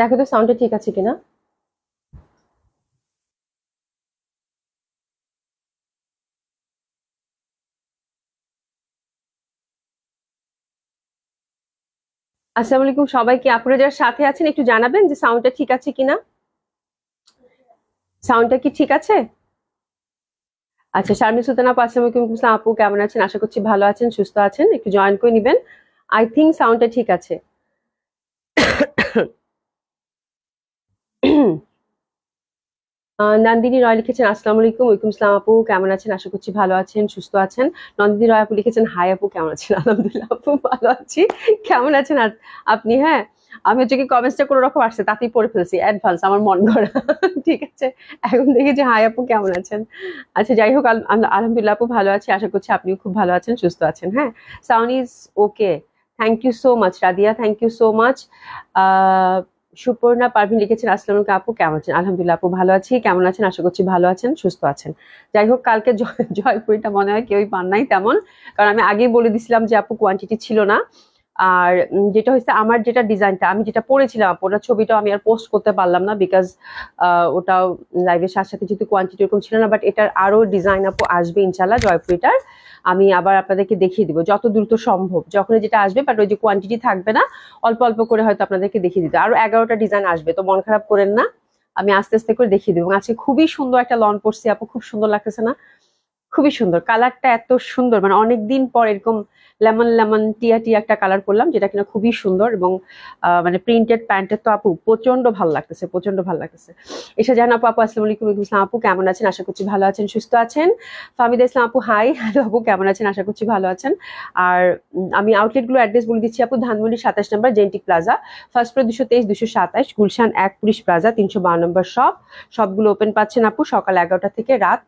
দেখো তো সাউন্ডটা ঠিক আছে কিনা? আসসালামু আলাইকুম, সবাইকে আপনারা যারা সাথে আছেন, একটু জানাবেন যে সাউন্ডটা ঠিক আছে কিনা? সাউন্ডটা কি ঠিক আছে? আচ্ছা শারমিন আপু, আসসালামু আপু, কেমন আছেন? আশা করছি ভালো আছেন, সুস্থ আছেন, একটু জয়েন করে নিবেন। আই থিঙ্ক সাউন্ডটা ঠিক আছে আহ, নন্দিনী রয় লিখেছেন, আসসালামু আলাইকুম, ওয়ালাইকুম ইসলাম আপু, কেমন আছেন? আশা করছি ভালো আছেন, সুস্থ আছেন। নন্দিনী রয় আপু লিখেছেন, হাই আপু, কেমন আছেন? আলহামদুলিল্লাহ আপু, ভালো আছি। কেমন আছেন আপনি? হ্যাঁ আমি হচ্ছে কি কমেন্টসটা কোনো রকম আসছে, তাতেই পড়ে ফেলছি অ্যাডভান্স আমার মন করা ঠিক আছে, এখন দেখি যে, হাই আপু, কেমন আছেন? আচ্ছা যাই হোক, আল- আল- আলহামদুলিল্লাহ আপু, ভালো আছি, আশা করছি আপনিও খুব ভালো আছেন, সুস্থ আছেন হ্যাঁ? Sound is okay thank you so much Radia thank you so much Suparna Parvin লিখেছেন, আসসালামু আপু, কেমন আছেন? আলহামদুলিল্লাহ আপু, ভালো আছি। কেমন আছেন? আশা করছি ভালো আছেন, সুস্থ আছেন। যাই হোক, কালকে জয়- জয়পুরিটা মনে হয় কেউই পান নাই তেমন। কারণ আমি আগেই বলে দিছিলাম যে, আপু কোয়ান্টিটি ছিল না। আর যেটা হচ্ছে আমার যেটা ডিজাইনটা, আমি যেটা পড়েছিলাম ওটা ছবিটাও আমি আর পোস্ট করতে পারলাম না বিকজ ওটাও লাইভের সাথে সাথে যেহেতু কোয়ান্টিটি এরকম ছিল না বাট এটার আরও ডিজাইন আপু আসবে ইনশাল্লাহ জয়পুরিটার। আমি আবার আপনাদেরকে দেখিয়ে দিব যত দ্রুত সম্ভব যখন যেটা আসবে বাট ওই যে কোয়ান্টিটি থাকবে না, অল্প অল্প করে হয়তো আপনাদেরকে দেখিয়ে দিতে। আরও এগারোটা ডিজাইন আসবে, তো মন খারাপ করেন না, আমি আস্তে আস্তে করে দেখিয়ে দেবো। আজকে খুবই সুন্দর একটা লন পড়ছি আপু, খুব সুন্দর লাগতেছে না। খুবই সুন্দর। কালারটা এত সুন্দর মানে অনেক দিন পর এরকম লেমন লেমন টিয়া টিয়া একটা কালার করলাম, যেটা কিনা খুবই সুন্দর এবং মানে প্রিন্টেড প্যান্টের তো আপু প্রচণ্ড ভালো লাগতেছে প্রচণ্ড ভালো লাগতেছে। এসে জান আপু আপু, আসসালামু আলাইকুম আসসালাম। আপু, কেমন আছেন? আশা করছি ভালো আছেন, সুস্থ আছেন? ফামিদা ইসলাম, আপু হাই হ্যালো আপু, কেমন আছেন? আশা করছি ভালো আছেন। আর আমি আউটলেটগুলো অ্যাড্রেস বলে দিচ্ছি আপু, ধানমন্ডি সাতাশ নম্বর জেন্টিক প্লাজা ফার্স্ট ফ্লোর দুশো তেইশ, দুশো সাতাশ, গুলশান এক পুলিশ প্লাজা, তিনশো বারো নম্বর শপ সবগুলো ওপেন পাচ্ছেন আপু সকাল এগারোটা থেকে রাত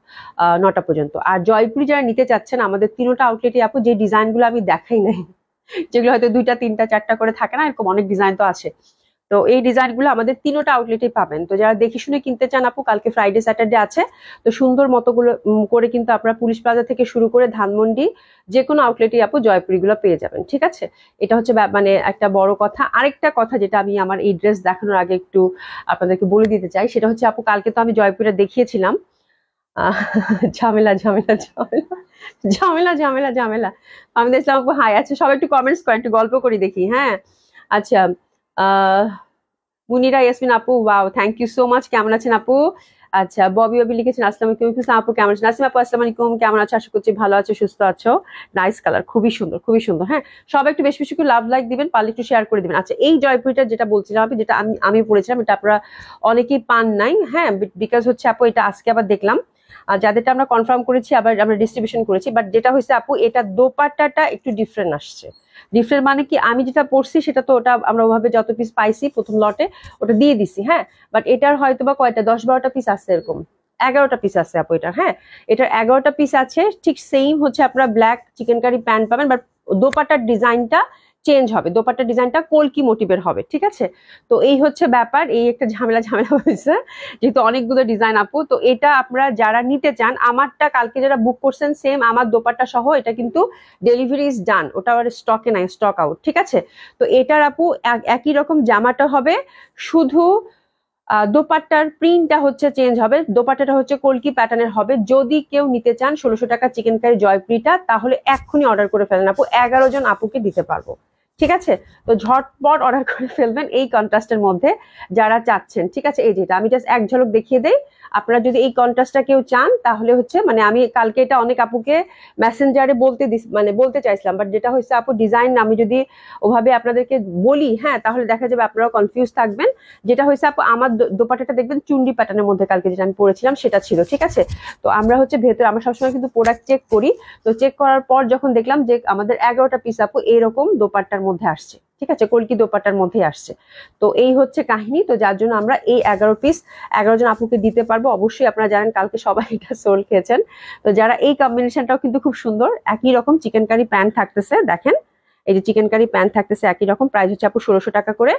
নটা পর্যন্ত। আর জয়পুরি যারা নিতে চাচ্ছেন, আমাদের তিনোটা আউটলেটে আপু যে ডিজাইনগুলো আমি দেখাই নাই, যেগুলো হয়তো দুইটা, তিনটা, চারটা করে থাকে না, এরকম অনেক ডিজাইন তো আছে। তো এই ডিজাইনগুলো আমাদের তিনোটা আউটলেটে পাবেন। তো যারা দেখে শুনে কিনতে চান আপু, কালকে ফ্রাইডে স্যাটারডে আছে, তো সুন্দর মতোগুলো করে কিন্তু আপনারা পুলিশ প্লাজা থেকে শুরু করে ধানমন্ডি যে কোনো আউটলেটে আপু জয়পুরিগুলো পেয়ে যাবেন, ঠিক আছে? এটা হচ্ছে মানে একটা বড় কথা। আরেকটা কথা যেটা আমি আমার এই ড্রেস দেখানোর আগে একটু আপনাদেরকে বলে দিতে চাই, সেটা হচ্ছে আপু, কালকে তো আমি জয়পুরে দেখিয়েছিলাম ঝামেলা ঝামেলা ঝামেলা ঝামেলা ঝামেলা ঝামেলা। আমি দেখলাম আপু হাই আচ্ছা সবাই একটু কমেন্টস করে একটু গল্প করি দেখি হ্যাঁ? আচ্ছা মুনিরা, ইয়াসমিন আপু wow thank you so much কেমন আছেন আপু? আচ্ছা ববি ববি লিখেছেন, আসসালামু আলাইকুম আপু, কেমন আছেন? আসিম আপু, আসসালামু আলাইকুম, কেমন আছো? আশা করছি ভালো আছো, সুস্থ আছো। নাইস কালার খুবই সুন্দর খুবই সুন্দর হ্যাঁ? সবাই একটু বেশি বেশি করে লাভ লাইক দিবেন, পারলে একটু শেয়ার করে দিবেন। আচ্ছা এই জয়পুরিটা যেটা বলছিলাম আমি যেটা আমি আমি পড়েছিলাম, এটা আপনারা অনেকেই পান নাই হ্যাঁ? বিকজ হচ্ছে আপু, এটা আজকে আবার দেখলাম। আর যাদেরটা আমরা কনফার্ম করেছি, আবার আমরা ডিস্ট্রিবিউশন করেছি বাট যেটা হয়েছে আপু, এটা দোপাট্টাটা একটু ডিফারেন্ট আসছে। ডিফারেন্ট মানে কি, আমি যেটা পড়ছি সেটা তো ওটা আমরা ওভাবে যত পিস পাইছি প্রথম লটে ওটা দিয়ে দিছি হ্যাঁ? বাট এটার হয়তো বা কয়টা, দশ বারোটা পিস আছে এরকম। এগারোটা পিস আছে আপু এটা হ্যাঁ? এটার এগারোটা পিস আছে, ঠিক সেম হচ্ছে আপনারা ব্ল্যাক চিকেন কারি প্যান্ট পাবেন বাট দোপাটার ডিজাইনটা চেঞ্জ হবে দোপাট্টার ডিজাইনটা কলকি মোটিভের হবে, ঠিক আছে? তো এই হচ্ছে ব্যাপার, এই একটা ঝামেলা ঝামেলা হয়েছে, যেহেতু অনেকগুলো ডিজাইন আপু, তো এটা আপনারা যারা নিতে চান, আমারটা কালকে যারা বুক করছেন সেম আমার দোপাট্টা সহ, এটা কিন্তু ডেলিভারি ইজ ডান ওটা আর স্টকে নাই স্টক আউট ঠিক আছে? তো এটার আপু, এক- একই রকম জামাটা হবে, শুধু দোপাট্টার প্রিন্টটা হচ্ছে চেঞ্জ হবে, দোপাট্টাটা হচ্ছে কলকি প্যাটার্নের হবে, যদি কেউ নিতে চান, ষোলোশো টাকা চিকেন কারি জয়প্রিটা তাহলে এক্ষুনি অর্ডার করে ফেলেন আপু, এগারো জন আপুকে দিতে পারব। ঠিক আছে? তো ঝটপট অর্ডার করে ফেলবেন এই কন্ট্রাস্টের মধ্যে যারা চাচ্ছেন, ঠিক আছে? এই যেটা, আমি জাস্ট এক ঝলক দেখিয়ে দেই। আপনারা যদি এই কন্ট্রাস্টটা কেউ চান, তাহলে হচ্ছে মানে আমি কালকে এটা অনেক আপুকে মেসেঞ্জারে বলতে মানে বলতে চাইছিলাম বাট যেটা হচ্ছে আপু ডিজাইন আমি যদি ওভাবে আপনাদেরকে বলি হ্যাঁ তাহলে দেখা যাবে আপনারা কনফিউজ থাকবেন। যেটা হয়েছে, আপু, আমার দো- দোপাট্টাটা দেখবেন, চুন্ডি প্যাটার্নের মধ্যে কালকে যেটা আমি পরেছিলাম, সেটা ছিল, ঠিক আছে? তো আমরা হচ্ছে ভেতরে, আমরা সবসময় কিন্তু প্রোডাক্ট চেক করি। তো চেক করার পর যখন দেখলাম যে আমাদের এগারোটা পিস আপু, এরকম দোপাট্টার মধ্যে আসছে, ঠিক আছে? কলকি দোপাট্টার মধ্যে আসছে। তো এই হচ্ছে কাহিনী। তো যার জন্য আমরা এই এগারো পিস এগারো জন আপুকে দিতে পারব। অবশ্যই আপনারা জানেন, কালকে সবাই এটা সোল খেয়েছেন। তো যারা এই কম্বিনেশনটাও কিন্তু খুব সুন্দর, একই রকম চিকেন কারি প্যান্ট থাকতেছে, দেখেন? এই যে চিকেন কারি প্যান্ট থাকতেছে, একই রকম। প্রাইস হচ্ছে আপু ষোলোশো টাকা করে।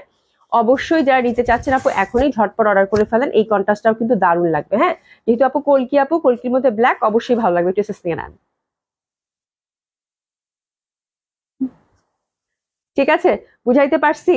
অবশ্যই যারা নিতে চাচ্ছেন আপু, এখনই ঝটপট অর্ডার করে ফেলেন। এই কন্ট্রাস্টটাও কিন্তু দারুণ লাগবে হ্যাঁ? যেহেতু আপু কলকি আপু, কলকির মধ্যে ব্ল্যাক অবশ্যই ভালো লাগবে, একটু নিয়ে নেন। ঠিক আছে? বুঝাইতে পারছি?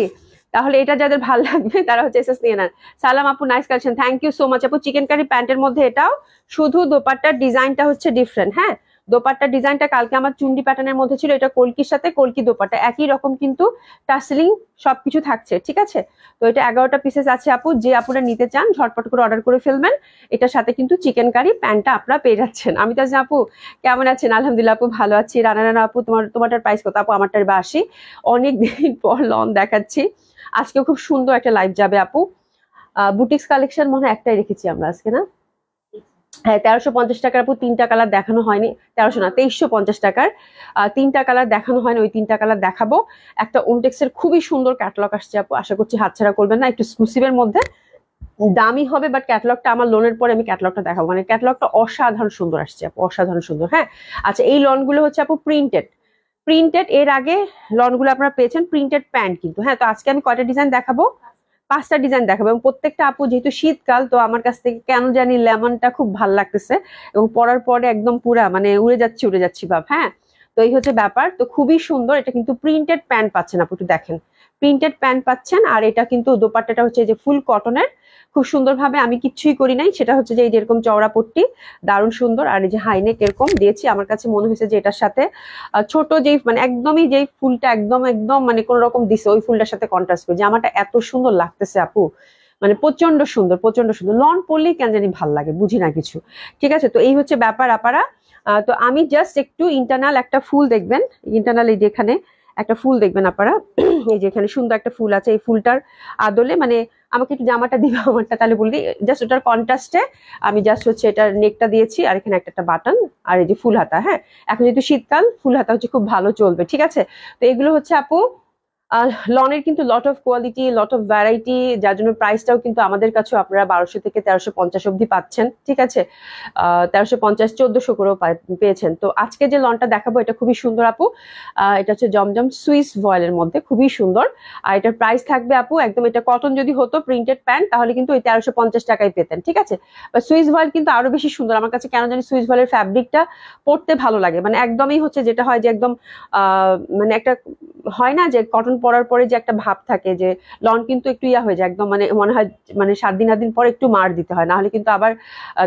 তাহলে এটা যাদের ভালো লাগবে, তারা হচ্ছে এসএস নিয়ে নেন। সালাম আপু nice collection thank you so much আপু চিকেন কারি প্যান্টের মধ্যে এটাও। শুধু দোপাট্টার ডিজাইনটা হচ্ছে ডিফারেন্ট হ্যাঁ? দোপাট্টার ডিজাইনটা কালকে আমার চুন্ডি প্যাটার্নের মধ্যে ছিল, এটা কলকির সাথে কলকি দোপাট্টা। একই রকম কিন্তু টাসলিং সবকিছু থাকছে, ঠিক আছে? তো এটা এগারোটা পিসেস আছে আপু, যে আপনারা নিতে চান, ঝটপট করে অর্ডার করে ফেলবেন। এটার সাথে কিন্তু চিকেন কারি প্যান্টটা আপনারা পেয়ে যাচ্ছেন। আমি তো আপু, কেমন আছেন? আলহামদুলিল্লাহ আপু, ভালো আছি। রানা রানা আপু, তোমার, তোমারটার প্রাইস কত? আপু, আমারটার বা আসি অনেক দিন পর লন দেখাচ্ছি। আজকে খুব সুন্দর একটা লাইভ যাবে আপু। বুটিক্স কালেকশন মনে হয় একটাই রেখেছি আমরা আজকে, না? হ্যাঁ তেরোশো পঞ্চাশ টাকার আপু তিনটা কালার দেখানো হয়নি, তেরোশো না, তেইশশো পঞ্চাশ টাকার তিনটা কালার দেখানো হয়নি, ওই তিনটা কালার দেখাবো। একটা ওমটেক্সের খুবই সুন্দর ক্যাটালগ আসছে আপু, আশা করছি হাতছাড়া করবেন না, একটু এক্সক্লুসিভের মধ্যে। দামি হবে বাট ক্যাটালগটা আমার লোনের পরে আমি ক্যাটালগটা দেখাবো। মানে ক্যাটালগটা অসাধারণ সুন্দর আসছে আপু, অসাধারণ সুন্দর হ্যাঁ? আচ্ছা এই লনগুলো হচ্ছে আপু প্রিন্টেড প্রিন্টেড এর আগে লনগুলো আপনারা পেয়েছেন প্রিন্টেড প্যান্ট কিন্তু হ্যাঁ? তো আজকে আমি কয়টা ডিজাইন দেখাবো? পাঁচটা ডিজাইন দেখাবো এবং প্রত্যেকটা আপু যেহেতু শীতকাল, তো আমার কাছ থেকে কেন জানি লেমনটা খুব ভালো লাগতেছে এবং পরার পরে একদম পুরা মানে উড়ে যাচ্ছি উড়ে যাচ্ছি ভাব হ্যাঁ? তো এই হচ্ছে ব্যাপার। তো খুবই সুন্দর, এটা কিন্তু প্রিন্টেড প্যান্ট পাচ্ছেন আপু, একটু দেখেন। প্রিন্টেড প্যান্ট পাচ্ছেন, আর এটা কিন্তু দোপাট্টাটা হচ্ছে যে ফুল কটনের। খুব সুন্দরভাবে আমি কিচ্ছুই করি নাই, সেটা হচ্ছে যে এই যেরকম চওড়া পট্টি, দারুণ সুন্দর। আর এই যে হাইনেক এরকম দিয়েছি, আমার কাছে মনে হয়েছে যে এটার সাথে ছোট যেই মানে একদমই যেই ফুলটা একদম একদম মানে কোন রকম দিছে, ওই ফুলটার সাথে কন্ট্রাস্ট করে। জামাটা এত সুন্দর লাগতেছে আপু মানে প্রচণ্ড সুন্দর প্রচণ্ড সুন্দর। লন পরলেই কেন জানি ভালো লাগে, বুঝি না কিছু। ঠিক আছে, তো এই হচ্ছে ব্যাপার, আপারা। তো আমি জাস্ট একটু ইন্টারনাল একটা ফুল দেখবেন ইন্টারনাল এই যেখানে একটা ফুল দেখবেন আপনারা। এই যে এখানে সুন্দর একটা ফুল আছে, এই ফুলটার আদলে মানে আমাকে একটু জামাটা দিবে আমারটা, তাহলে বললি জাস্ট ওটার কন্ট্রাস্টে আমি জাস্ট হচ্ছে এটার নেকটা দিয়েছি আর এখানে একটা একটা বাটন আর এই যে ফুল হাতা হ্যাঁ? এখন যেহেতু শীতকাল, ফুল হাতা হচ্ছে খুব ভালো চলবে, ঠিক আছে? তো এগুলো হচ্ছে আপু লনের কিন্তু lot of quality lot of variety যার জন্য প্রাইসটাও কিন্তু আমাদের কাছে আপনারা বারোশো থেকে তেরোশো পঞ্চাশ অব্দি পাচ্ছেন, ঠিক আছে? তেরোশো পঞ্চাশ, চোদ্দশো করেও পেয়েছেন। তো আজকে যে লনটা দেখাবো, এটা খুবই সুন্দর আপু। এটা হচ্ছে জমজম সুইস ভয়েলের মধ্যে, খুবই সুন্দর। আর এটার প্রাইস থাকবে আপু, একদম এটা কটন যদি হতো প্রিন্টেড প্যান্ট তাহলে কিন্তু ওই তেরোশো পঞ্চাশ টাকায় পেতেন, ঠিক আছে? সুইস ভয়েল কিন্তু আরও বেশি সুন্দর। আমার কাছে কেন জানি সুইস ভয়েলের ফ্যাব্রিকটা পরতে ভালো লাগে। মানে একদমই হচ্ছে যেটা হয় যে একদম মানে একটা হয় না যে কটন পরার পরে যে একটা ভাব থাকে যে, লন কিন্তু একটু ইয়া হয়ে যায়, একদম মানে মনে হয় মানে সাত দিন, আট দিন পরে একটু মার দিতে হয়, নাহলে কিন্তু আবার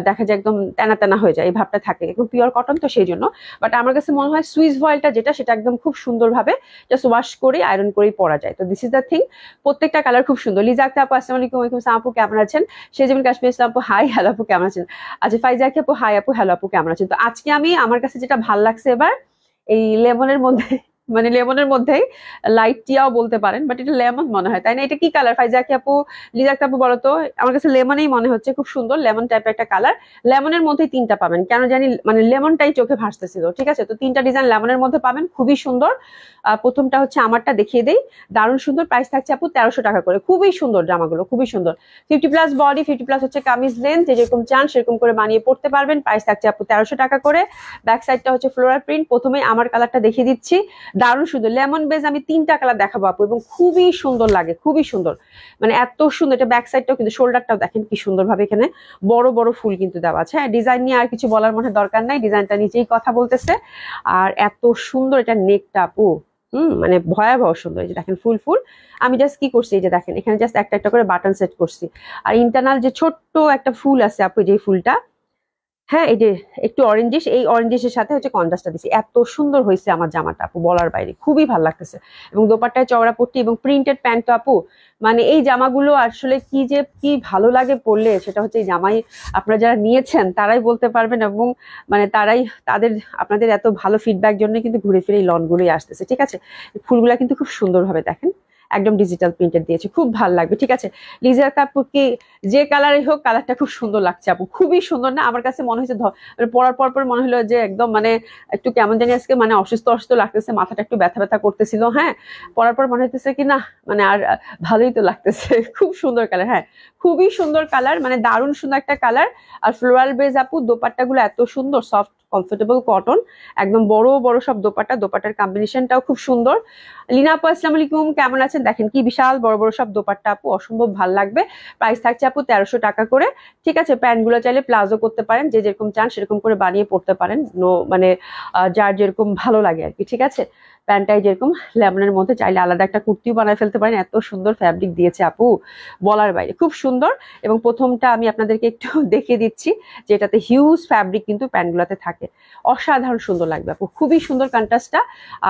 দেখা যায় একদম টানা টানা হয়ে যায়, এই ভাবটা থাকে। একদম পিওর কটন তো সেই জন্য বাট আমার কাছে মনে হয় সুইস ভয়েলটা যেটা, সেটা একদম খুব সুন্দরভাবে জাস্ট ওয়াশ করে আয়রন করেই পরা যায়। তো দিস ইজ দ্য থিং প্রত্যেকটা কালার খুব সুন্দর। লিজা আক্তার আপু, আসসালামু আলাইকুম, ওয়ালাইকুম আসসালাম আপু, কেমন আছেন? সেজমিন কাশ্মীর ইসলাম আপু হাই, হ্যালো আপু, কেমন আছেন? আচ্ছা ফাইজা আখি আপু, হাই আপু, হ্যালো আপু, কেমন আছেন? তো আজকে আমি, আমার কাছে যেটা ভালো লাগছে এবার, এই লেমনের মধ্যে মানে লেমনের মধ্যেই লাইট টিয়াও বলতে পারেন বাট এটা লেমন মনে হয়, তাই না? এটা কি কালার ফাইজাকি আপু, লিজাক আপু বলো তো, আমার কাছে লেমনেই মনে হচ্ছে, খুব সুন্দর লেমন টাইপের একটা কালার লেমনের মধ্যেই তিনটা পাবেন, কেন জানি মানে লেমনটাই চোখে ভাসতেছিল, ঠিক আছে? তো তিনটা ডিজাইন লেমনের মধ্যে পাবেন, খুবই সুন্দর। প্রথমটা হচ্ছে আমারটা দেখিয়ে দেই, দারুণ সুন্দর প্রাইস থাকছে আপু তেরোশো টাকা করে, খুবই সুন্দর জামাগুলো, খুবই সুন্দর। Fifty plus body fifty plus হচ্ছে কামিজ লেন্থ যেরকম চান সেরকম করে বানিয়ে পড়তে পারবেন প্রাইস থাকছে আপু তেরোশো টাকা করে। ব্যাক সাইডটা হচ্ছে ফ্লোরাল প্রিন্ট প্রথমেই আমার কালারটা দেখিয়ে দিচ্ছি। দারুণ সুন্দর। লেমন বেজ আমি তিনটা কালার দেখাবো আপু, এবং খুবই সুন্দর লাগে, খুবই সুন্দর। মানে এত সুন্দর, এটা ব্যাক সাইডটাও কিন্তু শোল্ডারটাও দেখেন কি সুন্দরভাবে এখানে বড় বড় ফুল কিন্তু দেওয়া আছে। হ্যাঁ ডিজাইন নিয়ে আর কিছু বলার মনে দরকার নাই ডিজাইনটা নিচেই কথা বলতেছে। আর এত সুন্দর এটা নেকটা আপু, হুম মানে ভয়াবহ সুন্দর, এই যে দেখেন ফুল ফুল। আমি জাস্ট কি করছি, এই যে দেখেন, এখানে জাস্ট একটা একটা করে বাটন সেট করছি। আর ইন্টারনাল যে ছোট্ট একটা ফুল আছে আপু যে ফুলটা হ্যাঁ এই যে একটু অরেঞ্জিস এই অরেঞ্জিসের সাথে হচ্ছে কন্ট্রাস্টটা দিছি। এত সুন্দর হয়েছে আমার জামাটা আপু, বলার বাইরে। খুবই ভালো লাগতেছে। এবং দোপাট্টায় চওড়া পট্টি এবং প্রিন্টেড প্যান্ট তো আপু মানে এই জামাগুলো আসলে কি যে, কি ভালো লাগে পরলে সেটা হচ্ছে এই জামাই আপনারা যারা নিয়েছেন, তারাই বলতে পারবেন এবং মানে তারাই তাদের, আপনাদের এত ভালো ফিডব্যাক জন্য কিন্তু ঘুরে ফিরে এই লনগুলোই আসতেছে। ঠিক আছে? ফুলগুলা কিন্তু খুব সুন্দরভাবে দেখেন। একদম ডিজিটাল প্রিন্টেড দিয়েছে। খুব ভালো লাগবে, ঠিক আছে? লিজার কাপুরকে যে কালারই হোক কালারটা খুব সুন্দর লাগছে আপু। খুবই সুন্দর না? আমার কাছে মনে হয়েছে মানে পরার পর পর মনে হলো যে একদম মানে একটু কেমন জানি আজকে মানে অসুস্থ অসুস্থ লাগতেছে, মাথাটা একটু ব্যথা ব্যথা করতেছিল হ্যাঁ? পরার পর মনে হতেছে কি না মানে আর ভালোই তো লাগতেছে। খুব সুন্দর কালার হ্যাঁ? খুবই সুন্দর কালার মানে দারুণ সুন্দর একটা কালার আর ফ্লোরাল বেজ আপু দোপাট্টাগুলো এত সুন্দর সফট কমফোর্টেবল কটন একদম বড় বড় সব দোপাট্টা, দোপাট্টার কম্বিনেশনটাও খুব সুন্দর। লিনা আপু, আসসালামু কেমন আছেন দেখেন কি বিশাল বড় বড় সব দোপাট্টা আপু, অসম্ভব ভালো লাগবে। প্রাইস থাকছে আপু তেরোশো টাকা করে। ঠিক আছে, প্যান্টগুলো চাইলে প্লাজো করতে পারেন, যে যেরকম চান সেরকম করে বানিয়ে পড়তে পারেন। নো মানে যার যেরকম ভালো লাগে আর কি, ঠিক আছে? প্যান্টাই যেরকম, লেমনের মধ্যে চাইলে আলাদা একটা কুর্তিও বানায় ফেলতে পারেন। এত সুন্দর ফ্যাব্রিক দিয়েছে আপু, বলার বাইরে। খুব সুন্দর এবং প্রথমটা আমি আপনাদেরকে একটু দেখিয়ে দিচ্ছি যে এটাতে হিউজ ফ্যাব্রিক কিন্তু প্যান্টগুলোতে থাকে। অসাধারণ সুন্দর লাগবে আপু, খুবই সুন্দর কন্ট্রাস্টটা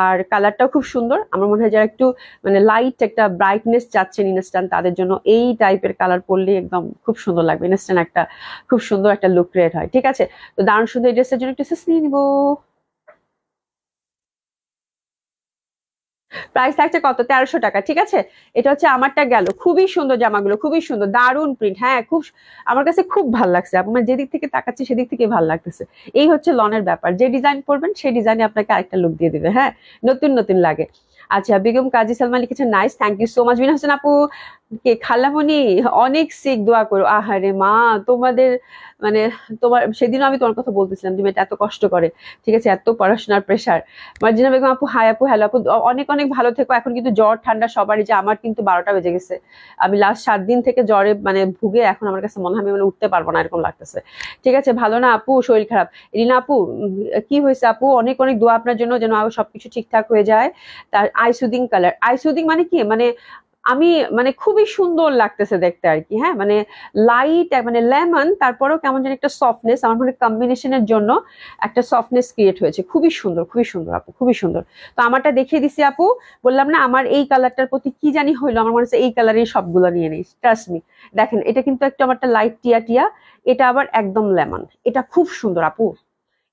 আর কালারটাও খুব সুন্দর। আমার মনে হয় যারা একটু মানে লাইট একটা ব্রাইটনেস চাচ্ছেন ইনস্ট্যান্ট তাদের জন্য এই টাইপের কালার পরলে একদম খুব সুন্দর লাগবে। ইনস্ট্যান্ট একটা, খুব সুন্দর একটা লুক ক্রিয়েট হয়। ঠিক আছে? তো দারুণ সুন্দর এই ড্রেসের জন্য একটু নিয়ে নিবো। প্রাইস থাকছে কত? তেরোশো টাকা, ঠিক আছে? এটা হচ্ছে আমারটা গেল। খুবই সুন্দর জামাগুলো, খুবই সুন্দর দারুণ প্রিন্ট হ্যাঁ খুব আমার কাছে খুব ভালো লাগছে। আপনার যেদিক থেকে তাকাচ্ছি সেদিক থেকে ভালো লাগতেছে। এই হচ্ছে লনের ব্যাপার। যে ডিজাইন পরবেন সেই ডিজাইনে আপনাকে আরেকটা লুক দিয়ে দিবে। হ্যাঁ নতুন নতুন লাগে। আচ্ছা বেগম, কাজী সালমা লিখেছেন nice thank you so much Bina Hossain আপু কে খালামণি অনেক শিখ দোয়া করো। আহারে মা, তোমাদের মানে তোমার, সেদিনও আমি তোমার কথা বলতেছিলাম, তুমি এটা এত কষ্ট করে। ঠিক আছে, এত পড়াশোনার প্রেশার মার্জিনা বেগম আপু, হাই আপু, হ্যালো আপু, অনেক অনেক ভালো থেকো। এখন কিন্তু জ্বর, ঠান্ডা সবারই, যে আমার কিন্তু বারোটা বেজে গেছে। আমি লাস্ট সাত দিন থেকে জ্বরে মানে ভুগে এখন আমার কাছে মনে হয় আমি মানে উঠতে পারব না, এরকম লাগতেছে। ঠিক আছে, ভালো না আপু? শরীর খারাপ। রিনা আপু কি হয়েছে আপু? অনেক অনেক দোয়া আপনার জন্য যেন সবকিছু ঠিকঠাক হয়ে যায়। তার আইসুদিং কালার। আইসুদিং মানে কি? মানে আমি মানে খুবই সুন্দর লাগতেছে দেখতে আর কি হ্যাঁ? মানে লাইট মানে লেমন তারপরেও কেমন যেন একটা সফটনেস আমার মনে কম্বিনেশনের জন্য একটা সফটনেস ক্রিয়েট হয়েছে। খুবই সুন্দর খুবই সুন্দর আপু, খুবই সুন্দর। তো আমারটা দেখিয়ে দিছি আপু, বললাম না আমার এই কালারটার প্রতি কি জানি হইল, আমার মনে হচ্ছে এই কালারের সবগুলো নিয়ে নিই ট্রাস্ট মি দেখেন, এটা কিন্তু একটু আমারটা লাইট টিয়া টিয়া, এটা আবার একদম লেমন এটা খুব সুন্দর আপু।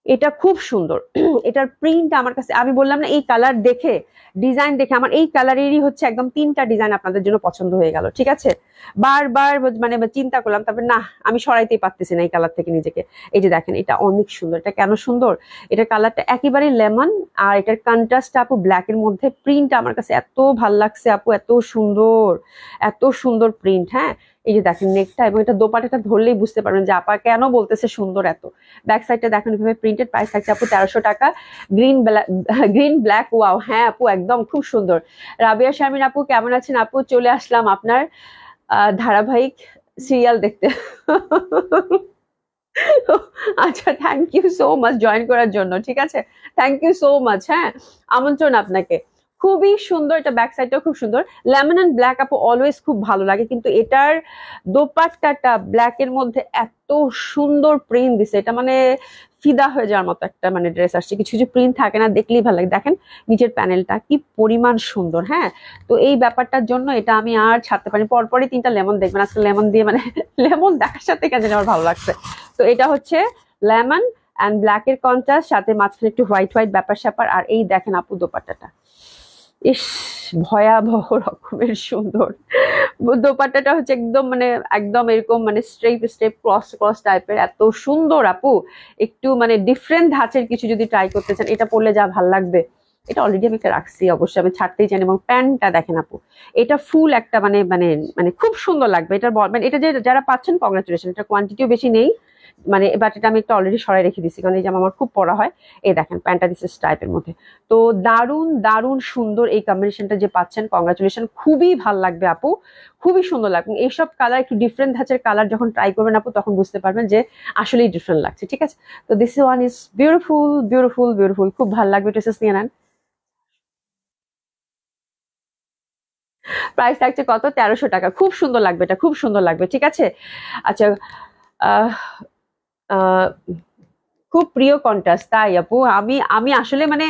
এটা খুব সুন্দর। এটার প্রিন্ট আমার কাছে, আমি বললাম না এই কালার দেখে ডিজাইন দেখে, আমার এই কালারেরই হচ্ছে একদম তিনটা ডিজাইন আপনাদের জন্য পছন্দ হয়ে গেল, ঠিক আছে? বারবার মানে চিন্তা করলাম, তারপর না, আমি সরাইতেই পারতেছি না এই কালার থেকে নিজেকে। এই যে দেখেন, এটা অনেক সুন্দর, এটা কেন সুন্দর? এটার কালারটা একেবারে লেমন আর এটার কন্ট্রাস্টটা আপু ব্ল্যাক এর মধ্যে প্রিন্ট আমার কাছে এত ভালো লাগছে আপু, এত সুন্দর এত সুন্দর প্রিন্ট হ্যাঁ? এই যে দেখেন নেকটা এবং এটা দোপাটাটা ধরলেই বুঝতে পারবেন যে আপা কেন বলতেছে সুন্দর এত। ব্যাক সাইডটা দেখেন এভাবে প্রিন্টেড প্রাইস থাকছে আপু তেরোশো টাকা। গ্রিন গ্রিন ব্ল্যাক ওয়াও হ্যাঁ আপু, একদম খুব সুন্দর। রাবিয়া, শারমিন আপু কেমন আছেন আপু? চলে আসলাম আপনার ধারাবাহিক সিরিয়াল দেখতে। আচ্ছা thank you so much join করার জন্য, ঠিক আছে? থ্যাংক ইউ সো মাচ হ্যাঁ? আমন্ত্রণ আপনাকে। খুবই সুন্দর, এটা ব্যাক সাইডটাও খুব সুন্দর। লেমন অ্যান্ড ব্ল্যাক আপু অলওয়েজ খুব ভালো লাগে, কিন্তু এটার দোপাট্টাটা ব্ল্যাক এর মধ্যে এত সুন্দর প্রিন্ট দিছে, এটা মানে ফিদা হয়ে যাওয়ার মতো একটা মানে ড্রেস আসছে। কিছু কিছু প্রিন্ট থাকে না, দেখলেই ভালো লাগে। দেখেন নিচের প্যানেলটা কি পরিমাণ সুন্দর হ্যাঁ? তো এই ব্যাপারটার জন্য এটা আমি আর ছাড়তে পারি পরপরই তিনটা লেমন দেখবেন, আজকে লেমন দিয়ে মানে লেমন দেখার সাথে কেন আমার ভালো লাগছে। তো এটা হচ্ছে লেমন অ্যান্ড ব্ল্যাক এর কন্ট্রাস্ট সাথে মাঝখানে একটু হোয়াইট হোয়াইট ব্যাপার স্যাপার আর এই দেখেন আপু দোপাট্টাটা। ইস, ভয়াবহ রকমের সুন্দর। দোপাট্টাটা হচ্ছে একদম মানে একদম এরকম মানে স্টেপ স্টেপ ক্রস ক্রস টাইপের এত সুন্দর আপু। একটু মানে ডিফারেন্ট ধাঁচের কিছু যদি ট্রাই করতে চান, এটা পরলে যা ভালো লাগবে। এটা অলরেডি আমি একটা রাখছি, অবশ্যই। আমি ছাড়তেই জানি এবং প্যান্টটা দেখেন আপু, এটা ফুল একটা মানে মানে মানে খুব সুন্দর লাগবে। এটার মানে এটা যে, যারা পাচ্ছেন কংগ্রাচুলেশন এটা কোয়ান্টিটিও বেশি নেই। মানে বাট এটা আমি একটা অলরেডি সরাই রেখে দিছি কারণ এই জামা আমার খুব পরা হয়। এই দেখেন প্যান্টটা দিচ্ছে টাইপের মধ্যে। তো দারুণ দারুণ সুন্দর এই কম্বিনেশনটা যে পাচ্ছেন কংগ্রাচুলেশন খুবই ভালো লাগবে আপু খুবই সুন্দর লাগবে। এইসব কালার একটু ডিফারেন্ট ধাঁচের কালার যখন ট্রাই করবেন আপু তখন বুঝতে পারবেন যে আসলেই ডিফারেন্ট লাগছে ঠিক আছে? তো this one is beautiful beautiful beautiful খুব ভালো লাগবে ড্রেসেস নিয়ে নেন। প্রাইস থাকছে কত? তেরোশো টাকা। খুব সুন্দর লাগবে এটা খুব সুন্দর লাগবে ঠিক আছে? আচ্ছা আহ, খুব প্রিয় কন্ট্রাস্ট তাই আপু? আমি আমি আসলে মানে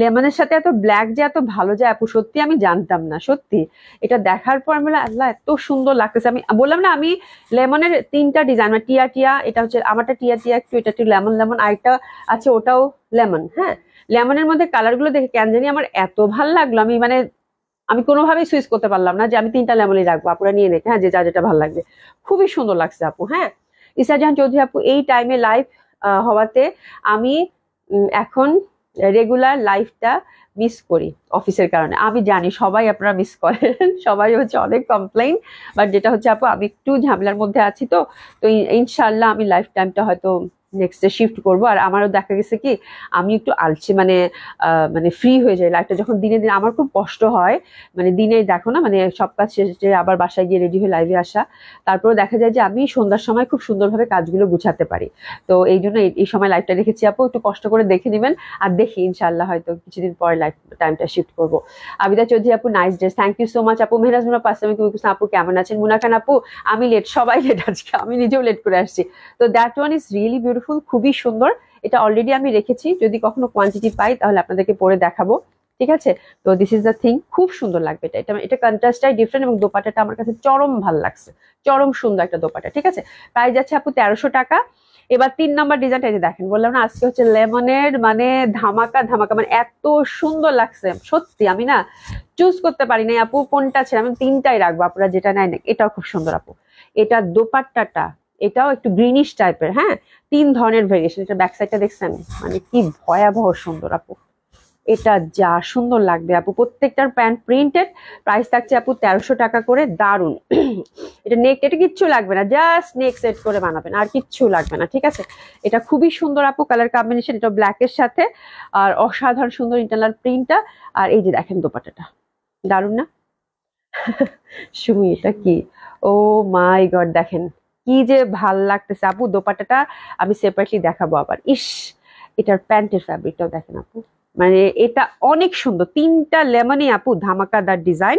লেমনের সাথে এত ব্ল্যাক যে, এত ভালো যায় আপু, সত্যি আমি জানতাম না, সত্যি। এটা দেখার পর আমি আল্লাহ, এত সুন্দর লাগতেছে। আমি বললাম না, আমি লেমনের তিনটা ডিজাইন মানে টিয়া টিয়া, এটা হচ্ছে আমারটা টিয়া টিয়া, একটু এটা একটু লেমন লেমন, আরেকটা আছে ওটাও লেমন হ্যাঁ? লেমনের মধ্যে কালারগুলো দেখে কেন জানি আমার এত ভালো লাগল, আমি মানে আমি কোনোভাবেই সুইচ করতে পারলাম না যে, আমি তিনটা লেমনই রাখব, আপুরা নিয়ে নেক হ্যাঁ যে যা যেটা ভালো লাগবে। খুবই সুন্দর লাগছে, আপু হ্যাঁ? ইসা জাহান চৌধুরী আপু, এই টাইমে লাইভ হওয়াতে আমি এখন রেগুলার লাইফটা মিস করি অফিসের কারণে। আমি জানি সবাই আপনারা মিস করেন, সবাই হচ্ছে অনেক কমপ্লেন বাট যেটা হচ্ছে আপু, আমি একটু ঝামেলার মধ্যে আছি তো তো ইনশাল্লাহ আমি লাইফ টাইমটা হয়তো নেক্সটে শিফট করব। আর আমারও দেখা গেছে কি, আমি একটু আলছি মানে মানে ফ্রি হয়ে যায় লাইফটা যখন দিনে দিনে আমার খুব কষ্ট হয় মানে দিনে দেখো না মানে সব কাজ শেষে আবার বাসায় গিয়ে রেডি হয়ে লাইভে আসা। তারপরে দেখা যায় যে আমি সন্ধ্যার সময় খুব সুন্দরভাবে কাজগুলো গুছাতে পারি। তো এই জন্য এই- সময় লাইফটা রেখেছি আপু, একটু কষ্ট করে দেখে নেবেন আর দেখি ইনশাল্লাহ হয়তো কিছুদিন পরে লাইফ টাইমটা শিফট করব। আবিদা চৌধুরী আপু nice dress thank you so much আপু। মেহরাজ মুনা পাসলামি আপু, কেমন আছেন? মুনা খান আপু, আমি লেট সবাই লেট আজকে, আমি নিজেও লেট করে আসছি। তো that one is really beautiful খুবই সুন্দর। এটা অলরেডি আমি রেখেছি। যদি কখনো কোয়ান্টিটি পাই, তাহলে আপনাদেরকে পরে দেখাবো। ঠিক আছে? তো দিস ইজ দ্য থিং খুব সুন্দর লাগবে এটা। এটা এটা কন্ট্রাস্টটাই ডিফারেন্ট এবং দোপাটাটা আমার কাছে চরম ভালো লাগছে। চরম সুন্দর একটা দোপাটা ঠিক আছে? প্রাইস যাচ্ছে আপু তেরোশো টাকা। এবার তিন নাম্বার ডিজাইনটা যে দেখেন, বললাম না, আজকে হচ্ছে লেমনের মানে ধামাকা ধামাকা মানে এত সুন্দর লাগছে। সত্যি, আমি না চুজ করতে পারি না আপু কোনটা ছিল আমি তিনটাই রাখব। আপনারা যেটা নেয় না এটাও খুব সুন্দর আপু। এটা দোপাট্টাটা এটাও একটু গ্রিনিশ টাইপের হ্যাঁ? তিন ধরনের ভেরিয়েশন এটা ব্যাক সাইডটা দেখছেন মানে কি ভয়াবহ সুন্দর, আপু। এটা যা সুন্দর লাগবে, আপু। প্রত্যেকটার প্যান্ট প্রিন্টেড প্রাইস থাকছে, আপু, তেরোশো টাকা করে দারুণ এটা নেক এটা কিচ্ছু লাগবে না জাস্ট নেক সেট করে বানাবেন, আর কিচ্ছু লাগবে না, ঠিক আছে? এটা খুবই সুন্দর, আপু কালার কম্বিনেশন এটা ব্ল্যাকের সাথে, আর অসাধারণ সুন্দর ইন্টারনাল প্রিন্টটা আর এই যে দেখেন দোপাটাটা দারুণ না? সুমি, এটা কি? ও মাই গড দেখেন। কি যে ভালো লাগতেছে। আপু দোপাটাটা আমি সেপারেটলি দেখাবো আবার। ইস, এটার প্যান্টের ফ্যাব্রিকটাও দেখেন আপু। মানে এটা অনেক সুন্দর। তিনটা লেমনই আপু, ধামাকাদার ডিজাইন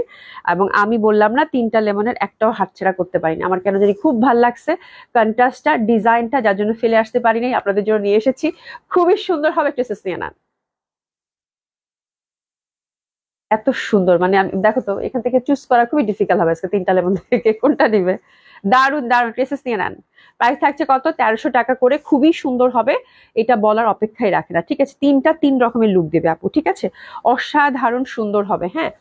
এবং আমি বললাম না তিনটা লেমনের একটাও হাতছাড়া করতে পারিনি। আমার কেন জানি খুব ভালো লাগছে। কন্ট্রাস্টটা ডিজাইনটা যার জন্য ফেলে আসতে পারিনি, আপনাদের জন্য নিয়ে এসেছি। খুবই সুন্দর হবে একটু এসেস নিয়ে নেন এত সুন্দর। মানে দেখো তো, এখান থেকে চুজ করা খুবই ডিফিকাল্ট হবে আজকে তিনটা লেমন থেকে। কোনটা নিবে? দারুণ দারুণ ড্রেসেস নিয়ে নেন। প্রাইস থাকছে কত? তেরোশো টাকা করে। খুবই সুন্দর হবে। এটা বলার অপেক্ষায় রাখে না। ঠিক আছে? তিনটা তিন রকমের লুক দেবে আপু, ঠিক আছে? অসাধারণ সুন্দর হবে হ্যাঁ?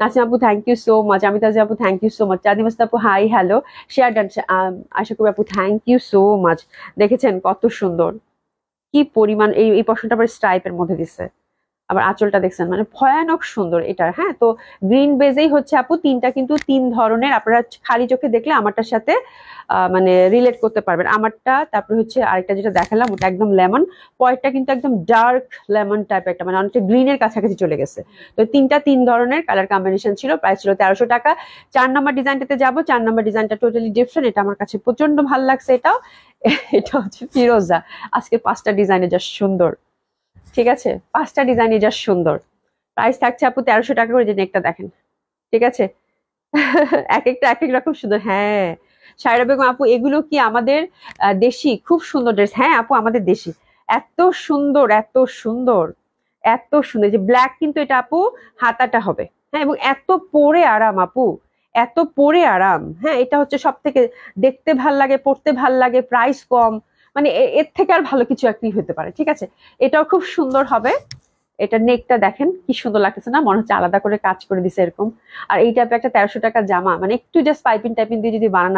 নাসিম আপু থ্যাংক ইউ সো মাচ আমি তাজি আপু thank you so much Chandi Masta আপু হাই হ্যালো শেয়ার ডান আশা করি আপু থ্যাংক ইউ সো মাচ দেখেছেন কত সুন্দর? কি পরিমাণ এই এই পশনটা আবার স্ট্রাইপের মধ্যে দিচ্ছে। আবার আঁচলটা দেখছেন মানে ভয়ানক সুন্দর এটার হ্যাঁ? তো গ্রিন বেজেই হচ্ছে আপু, তিনটা কিন্তু তিন ধরনের, আপনারা খালি চোখে দেখলে আমারটার সাথে মানে রিলেট করতে পারবেন। আমারটা, তারপরে হচ্ছে আরেকটা যেটা দেখালাম, ওটা একদম লেমন পরেরটা কিন্তু একদম ডার্ক লেমন টাইপ একটা মানে অনেকটা গ্রিনের কাছাকাছি চলে গেছে। তো তিনটা তিন ধরনের কালার কম্বিনেশন ছিল প্রাইস ছিল তেরোশো টাকা। চার নম্বর ডিজাইনটাতে যাব, চার নম্বর ডিজাইনটা টোটালি ডিফারেন্ট এটা আমার কাছে প্রচণ্ড ভালো লাগছে এটাও। এটা হচ্ছে ফিরোজা, আজকে পাঁচটা ডিজাইনে যা সুন্দর। ঠিক আছে? পাঁচটা ডিজাইনে যা সুন্দর। প্রাইস থাকছে আপু তেরোশো টাকা করে যে নেকটা দেখেন। ঠিক আছে? এক একটা, এক এক রকম সুন্দর। হ্যাঁ। সায়রা বেগম আপু, এগুলো কি আমাদের দেশি? খুব সুন্দর ড্রেস হ্যাঁ আপু, আমাদের দেশি। এত সুন্দর এত সুন্দর। এত সুন্দর। যে ব্ল্যাক কিন্তু এটা আপু, হাতাটা হবে। হ্যাঁ এবং এত পরে আরাম আপু। এত পরে আরাম। হ্যাঁ এটা হচ্ছে সব থেকে দেখতে ভালো লাগে পড়তে ভালো লাগে প্রাইস কম। মানে এর থেকে আর ভালো কিছু একটি হতে পারে, ঠিক আছে? এটাও খুব সুন্দর হবে। এটা নেকটা দেখেন, কি সুন্দর লাগতেছে না? মনে হচ্ছে আলাদা করে কাজ করে দিছে এরকম। আর এই টাইপের একটা তেরোশো টাকার জামা মানে একটু জাস্ট পাইপিং টাইপিং দিয়ে যদি বানান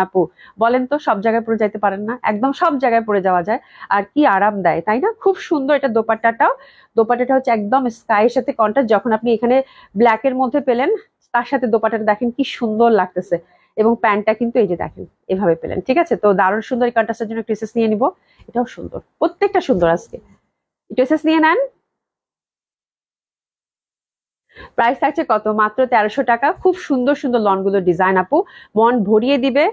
বলেন তো সব জায়গায় পরে যাইতে পারেন না? একদম সব জায়গায় পরে যাওয়া যায়। আর কি আরাম দেয়, তাই না? খুব সুন্দর এটা দোপাট্টাটাও। দোপাট্টাটা হচ্ছে একদম স্কাইয়ের সাথে কন্ট্রাস্ট যখন আপনি এখানে ব্ল্যাকের মধ্যে পেলেন, তার সাথে দোপাট্টাটা দেখেন কি সুন্দর লাগতেছে। এবং প্যান্টটা কিন্তু এই যে দেখেন, এভাবে পেলেন, ঠিক আছে? তো দারুণ সুন্দর এই কন্ট্রাস্টের জন্য ট্রেসেস নিয়ে নিব। এটাও সুন্দর, প্রত্যেকটা সুন্দর আজকে। ট্রেসেস নিয়ে নেন। প্রাইস থাকছে কত? মাত্র তেরোশো টাকা। খুব সুন্দর সুন্দর লনগুলো ডিজাইন আপু। মন ভরিয়ে দিবে।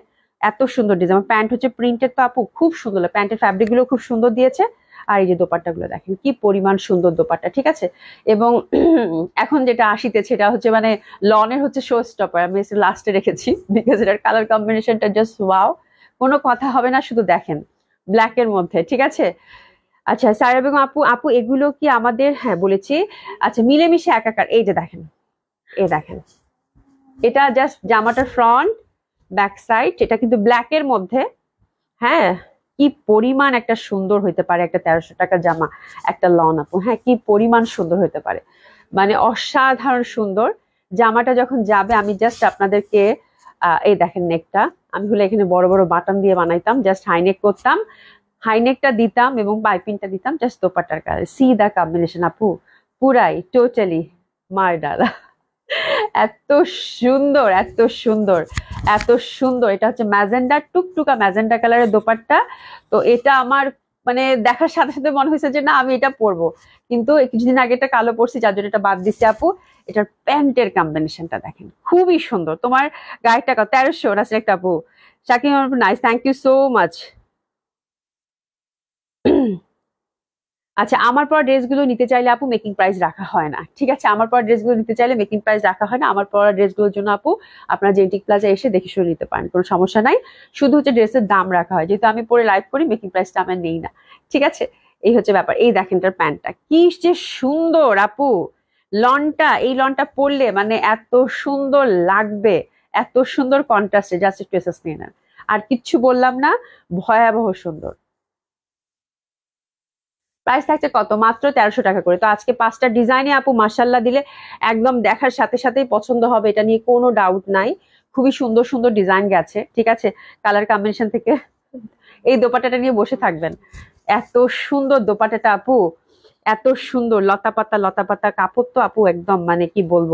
এত সুন্দর ডিজাইন প্যান্ট হচ্ছে প্রিন্টের তো আপু, খুব সুন্দর। প্যান্টের ফ্যাব্রিকগুলো খুব সুন্দর দিয়েছে। আর এই যে দোপাট্টা গুলো দেখেন, কি পরিমাণ সুন্দর দোপাট্টা, ঠিক আছে? এবং এখন যেটা আসিতেছে এটা হচ্ছে মানে লনের হচ্ছে শো স্টপার আমি লাস্টে রেখেছি বিকজ এটার কালার কম্বিনেশনটা জাস্ট ওয়াও কোনো কথা হবে না, শুধু দেখেন ব্ল্যাকের মধ্যে, ঠিক আছে? আচ্ছা সারা বেগম আপু আপু, এগুলো কি আমাদের হ্যাঁ বলেছি। আচ্ছা মিলেমিশে একাকার, এই যে দেখেন, এই দেখেন। এটা জাস্ট জামাটার ফ্রন্ট ব্যাক সাইড এটা কিন্তু ব্ল্যাকের মধ্যে হ্যাঁ? কি পরিমাণ একটা সুন্দর হইতে পারে একটা তেরোশো টাকা জামা, একটা লন আপু হ্যাঁ কি পরিমাণ সুন্দর হইতে পারে। মানে অসাধারণ সুন্দর। জামাটা যখন যাবে, আমি জাস্ট আপনাদেরকে এই দেখেন নেকটা আমি হলে এখানে বড় বড় বাটন দিয়ে বানাইতাম জাস্ট হাইনেক করতাম। হাইনেকটা দিতাম এবং পাইপিংটা দিতাম জাস্ট দোপাটার কালার। সি দা কম্বিনেশন আপু, পুরাই টোটালি মার ডালা এত সুন্দর এত সুন্দর এত সুন্দর। এটা হচ্ছে ম্যাজেন্ডা টুকটুকা ম্যাজেন্ডা কালারের দোপাট্টা। তো এটা আমার মানে দেখার সাথে সাথে মনে হয়েছে যে, না, আমি এটা পরবো। কিন্তু কিছুদিন আগে এটা কালো পরছি, যার জন্য এটা বাদ দিচ্ছি আপু। এটার প্যান্টের কম্বিনেশনটা দেখেন, খুবই সুন্দর। তোমার গায়ের টাকা তেরোশো রাসিক আপু। Shakim nice thank you so much আচ্ছা আমার পর ড্রেসগুলো নিতে চাইলে আপু মেকিং প্রাইস রাখা হয় না। ঠিক আছে, আমার পর ড্রেসগুলো নিতে চাইলে মেকিং প্রাইস রাখা হয় না। আমার পর ড্রেসগুলোর জন্য আপু আপনারা জেন্টিক প্লাজা এসে দেখে শুনে নিতে পারেন, কোনো সমস্যা নাই। শুধু হচ্ছে ড্রেসের দাম রাখা হয়। যেহেতু আমি পরে লাইভ করি মেকিং প্রাইসটা আমার নেই না। ঠিক আছে? এই হচ্ছে ব্যাপার। এই দেখেন তার প্যান্টটা কি যে সুন্দর আপু! লনটা, এই লনটা পরলে মানে এত সুন্দর লাগবে। এত সুন্দর কন্ট্রাস্টে জাস্ট এসেস নিয়ে নেন। আর কিচ্ছু বললাম না, ভয়াবহ সুন্দর। প্রাইস থাকছে কত? মাত্র তেরোশো টাকা করে। তো আজকে পাঁচটা ডিজাইনে আপু মার্শাল্লাহ দিলে একদম দেখার সাথে সাথেই পছন্দ হবে, এটা নিয়ে কোনো ডাউট নাই। খুবই সুন্দর সুন্দর ডিজাইন গেছে, ঠিক আছে? কালার কম্বিনেশন থেকে এই দোপাটাটা নিয়ে বসে থাকবেন। এত সুন্দর দোপাটাটা আপু, এত সুন্দর লতা পাতা লতা পাতা কাপড় তো আপু একদম মানে কি বলব,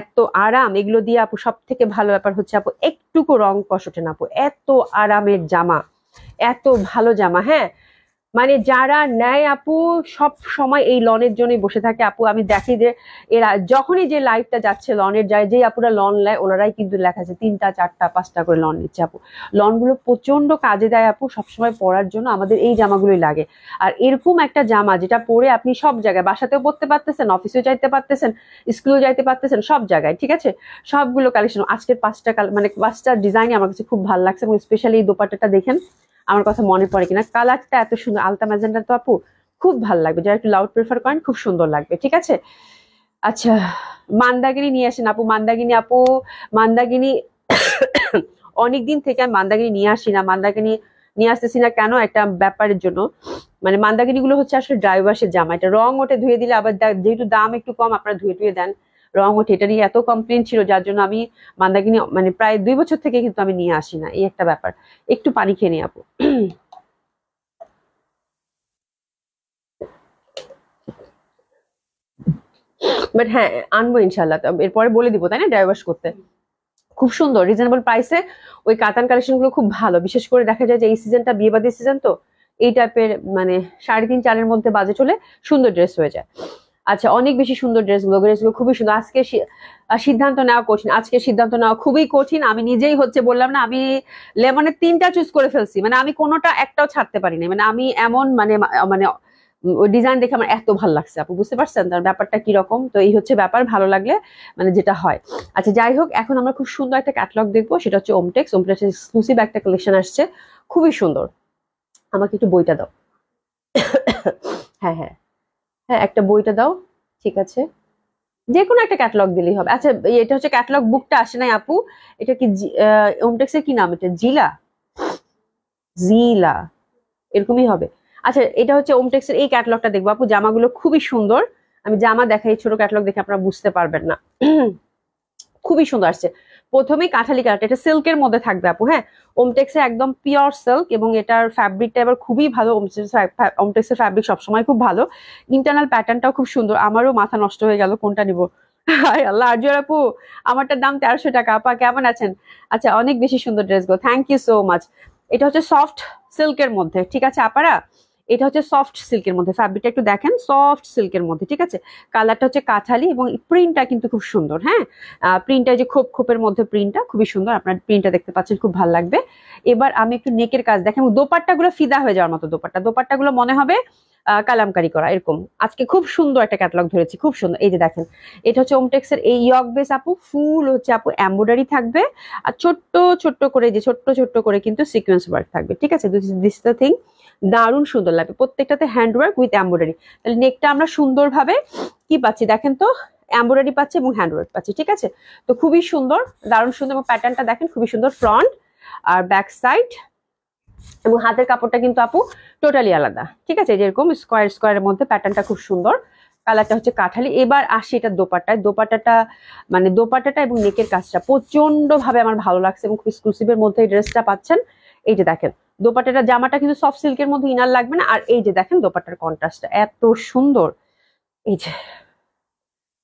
এত আরাম। এগুলো দিয়ে আপু সব থেকে ভালো ব্যাপার হচ্ছে আপু, একটুকু রং কষ ওঠে না আপু, এত আরামের জামা, এত ভালো জামা হ্যাঁ? মানে যারা নেয় আপু, সব সময় এই লনের জন্যই বসে থাকে। আপু, আমি দেখি যে এরা যখনই যে লাইভটা যাচ্ছে, লনের যায় যে আপুরা লন নেয়, ওনারাই কিন্তু লেখা আছে, তিনটা, চারটা, পাঁচটা করে লন নিচ্ছে আপু। লনগুলো প্রচণ্ড কাজে দেয় আপু, সবসময় পরার জন্য আমাদের এই জামাগুলোই লাগে। আর এরকম একটা জামা যেটা পরে আপনি সব জায়গায়, বাসাতেও পড়তে পারতেছেন অফিসেও যাইতে পারতেছেন স্কুলেও যাইতে পারতেছেন, সব জায়গায়, ঠিক আছে? সবগুলো কালেকশন আজকের পাঁচটা মানে পাঁচটা ডিজাইনই আমার কাছে খুব ভালো লাগছে এবং স্পেশালি এই দোপাট্টাটা দেখেন। আমার কথা মনে পড়ে কিনা। কালারটা এত সুন্দর, আলতা ম্যাজেন্ডা তো আপু, খুব ভালো লাগবে। যারা একটু লাউড প্রেফার করেন, খুব সুন্দর লাগবে, ঠিক আছে? আচ্ছা মান্দাগিনি নিয়ে আসেন আপু, মান্দাগিনি আপু, মান্দাগিনি, অনেকদিন থেকে আমি মান্দাগিনি নিয়ে আসি না, মান্দাগিনি নিয়ে আসতেছি না কেন? একটা ব্যাপারের জন্য। মানে মান্দাগিনি গুলো হচ্ছে আসলে ড্রাই ওয়াশের জামা, এটা রং ওটা ধুয়ে দিলে, আবার যেহেতু দাম একটু কম, আপনারা ধুয়ে ধুয়ে দেন। রং ওঠে, এটা নিয়ে এত কমপ্লেন ছিল, যার জন্য আমি মান্দাগিনি মানে প্রায় দুই বছর থেকে কিন্তু আমি নিয়ে আসি না, এই একটা ব্যাপার। একটু পানি খেয়ে নিয়ে বাট হ্যাঁ আনব ইনশাল্লাহ এরপরে বলে দিব, তাই না ডাইভার্স করতে? খুব সুন্দর রিজনেবল প্রাইসে ওই কাতান কালেকশনগুলো খুব ভালো, বিশেষ করে দেখা যায় যে এই সিজনটা বিয়ে বাদী সিজন তো, এই টাইপের মানে সাড়ে তিন, চারের মধ্যে বাজে চলে, সুন্দর ড্রেস হয়ে যায়। আচ্ছা অনেক বেশি সুন্দর ড্রেসগুলো ড্রেসগুলো খুবই সুন্দর। আজকে সিদ্ধান্ত নেওয়া কঠিন। আজকে সিদ্ধান্ত নেওয়া খুবই কঠিন। আমি নিজেই হচ্ছে বললাম না, আমি লেমনের তিনটা চুজ করে ফেলছি। মানে আমি কোনোটা একটাও ছাড়তে পারিনি। মানে আমি এমন মানে মানে ডিজাইন দেখে আমার এত ভালো লাগছে আপু, বুঝতে পারছেন? তার ব্যাপারটা কীরকম? তো এই হচ্ছে ব্যাপার, ভালো লাগলে মানে যেটা হয়। আচ্ছা যাই হোক, এখন আমরা খুব সুন্দর একটা ক্যাটলগ দেখব। সেটা হচ্ছে ওমটেক্স ওমটেক্স এক্সক্লুসিভ একটা কালেকশন আসছে। খুবই সুন্দর। আমাকে একটু বইটা দাও। হ্যাঁ হ্যাঁ। হ্যাঁ একটা বইটা দাও, ঠিক আছে। যে কোনো একটা ক্যাটালগ দিলেই হবে। আচ্ছা এটা হচ্ছে ক্যাটালগ বুকটা আসে নাই আপু। এটা কি ওমটেক্সের কি নাম এটা? জিলা? জিলা। এরকমই হবে। আচ্ছা এটা হচ্ছে ওমটেক্সের এই ক্যাটালগটা দেখব আপু। জামাগুলো খুবই সুন্দর। আমি জামা দেখাই, ছোট ক্যাটালগ দেখে আপনারা বুঝতে পারবেন না। খুবই সুন্দর আসছে। প্রথমেই কাঁঠালি কালারটা, এটা সিল্কের মধ্যে থাকবে আপু হ্যাঁ? ওমটেক্সে একদম পিওর সিল্ক এবং এটার ফ্যাব্রিকটা এবার খুবই ভালো ওমটেক্সের ফ্যাব্রিক সবসময় খুব ভালো। ইন্টারনাল প্যাটার্নটাও খুব সুন্দর, আমারও মাথা নষ্ট হয়ে গেল, কোনটা নিব? আল্লাহ আপু, আমারটার দাম তেরোশো টাকা, আপা, কেমন আছেন? আচ্ছা অনেক বেশি সুন্দর ড্রেস গো থ্যাংক ইউ সো মাচ এটা হচ্ছে সফট সিল্কের মধ্যে, ঠিক আছে, আপারা? এটা হচ্ছে সফট সিল্কের মধ্যে। ফ্যাব্রিকটা একটু দেখেন সফট সিল্কের মধ্যে, ঠিক আছে? কালারটা হচ্ছে কাঁঠালি এবং প্রিন্টটা কিন্তু খুব সুন্দর হ্যাঁ? প্রিন্টটা যে খোপ, খোপের মধ্যে প্রিন্টটা খুবই সুন্দর। আপনার প্রিন্টটা দেখতে পাচ্ছেন, খুব ভালো লাগবে। এবার আমি একটু নেকের কাজ দেখেন দোপাট্টা গুলো ফিদা হয়ে যাওয়ার মতো দোপাট্টা। দোপাট্টা গুলো মনে হবে কালামকারি করা, এরকম। আজকে খুব সুন্দর একটা ক্যাটালগ ধরেছি, খুব সুন্দর। এই যে দেখেন, এটা হচ্ছে ওমটেক্সের এই ইয়ক বেস আপু, ফুল হচ্ছে আপু এম্ব্রয়ডারি থাকবে। আর ছোট্ট ছোট্ট করে যে ছোট্ট ছোট্ট করে কিন্তু সিকোয়েন্স ওয়ার্ক থাকবে, ঠিক আছে? দিস দ্য থিং দারুণ সুন্দর লাগবে প্রত্যেকটাতে হ্যান্ডওয়ার্ক উইথ এম্ব্রয়ডারি তাহলে নেকটা আমরা সুন্দরভাবে কি পাচ্ছি? দেখেন তো এম্ব্রয়ডারি পাচ্ছি এবং হ্যান্ড ওয়ার্ক পাচ্ছি, ঠিক আছে? তো খুবই সুন্দর, দারুণ সুন্দর এবং প্যাটার্নটা দেখেন, খুবই সুন্দর ফ্রন্ট আর ব্যাক সাইড এবং হাতের কাপড়টা কিন্তু আপু টোটালি আলাদা, ঠিক আছে? যেরকম স্কোয়ার স্কোয়ারের মধ্যে প্যাটার্নটা খুব সুন্দর। কালারটা হচ্ছে কাঠালি। এবার আসি এটা দোপাট্টায়। দোপাট্টাটা মানে দোপাট্টাটা এবং নেকের কাজটা প্রচণ্ড ভাবে আমার ভালো লাগছে এবং খুব এক্সক্লুসিভের মধ্যে এই ড্রেসটা পাচ্ছেন। এই যে দেখেন, দোপাট্টাটা, জামাটা কিন্তু সফট সিল্কের মধ্যে ইনার লাগবে না। আর এই যে দেখেন, দোপাট্টার কন্ট্রাস্টটা এত সুন্দর। এই যে,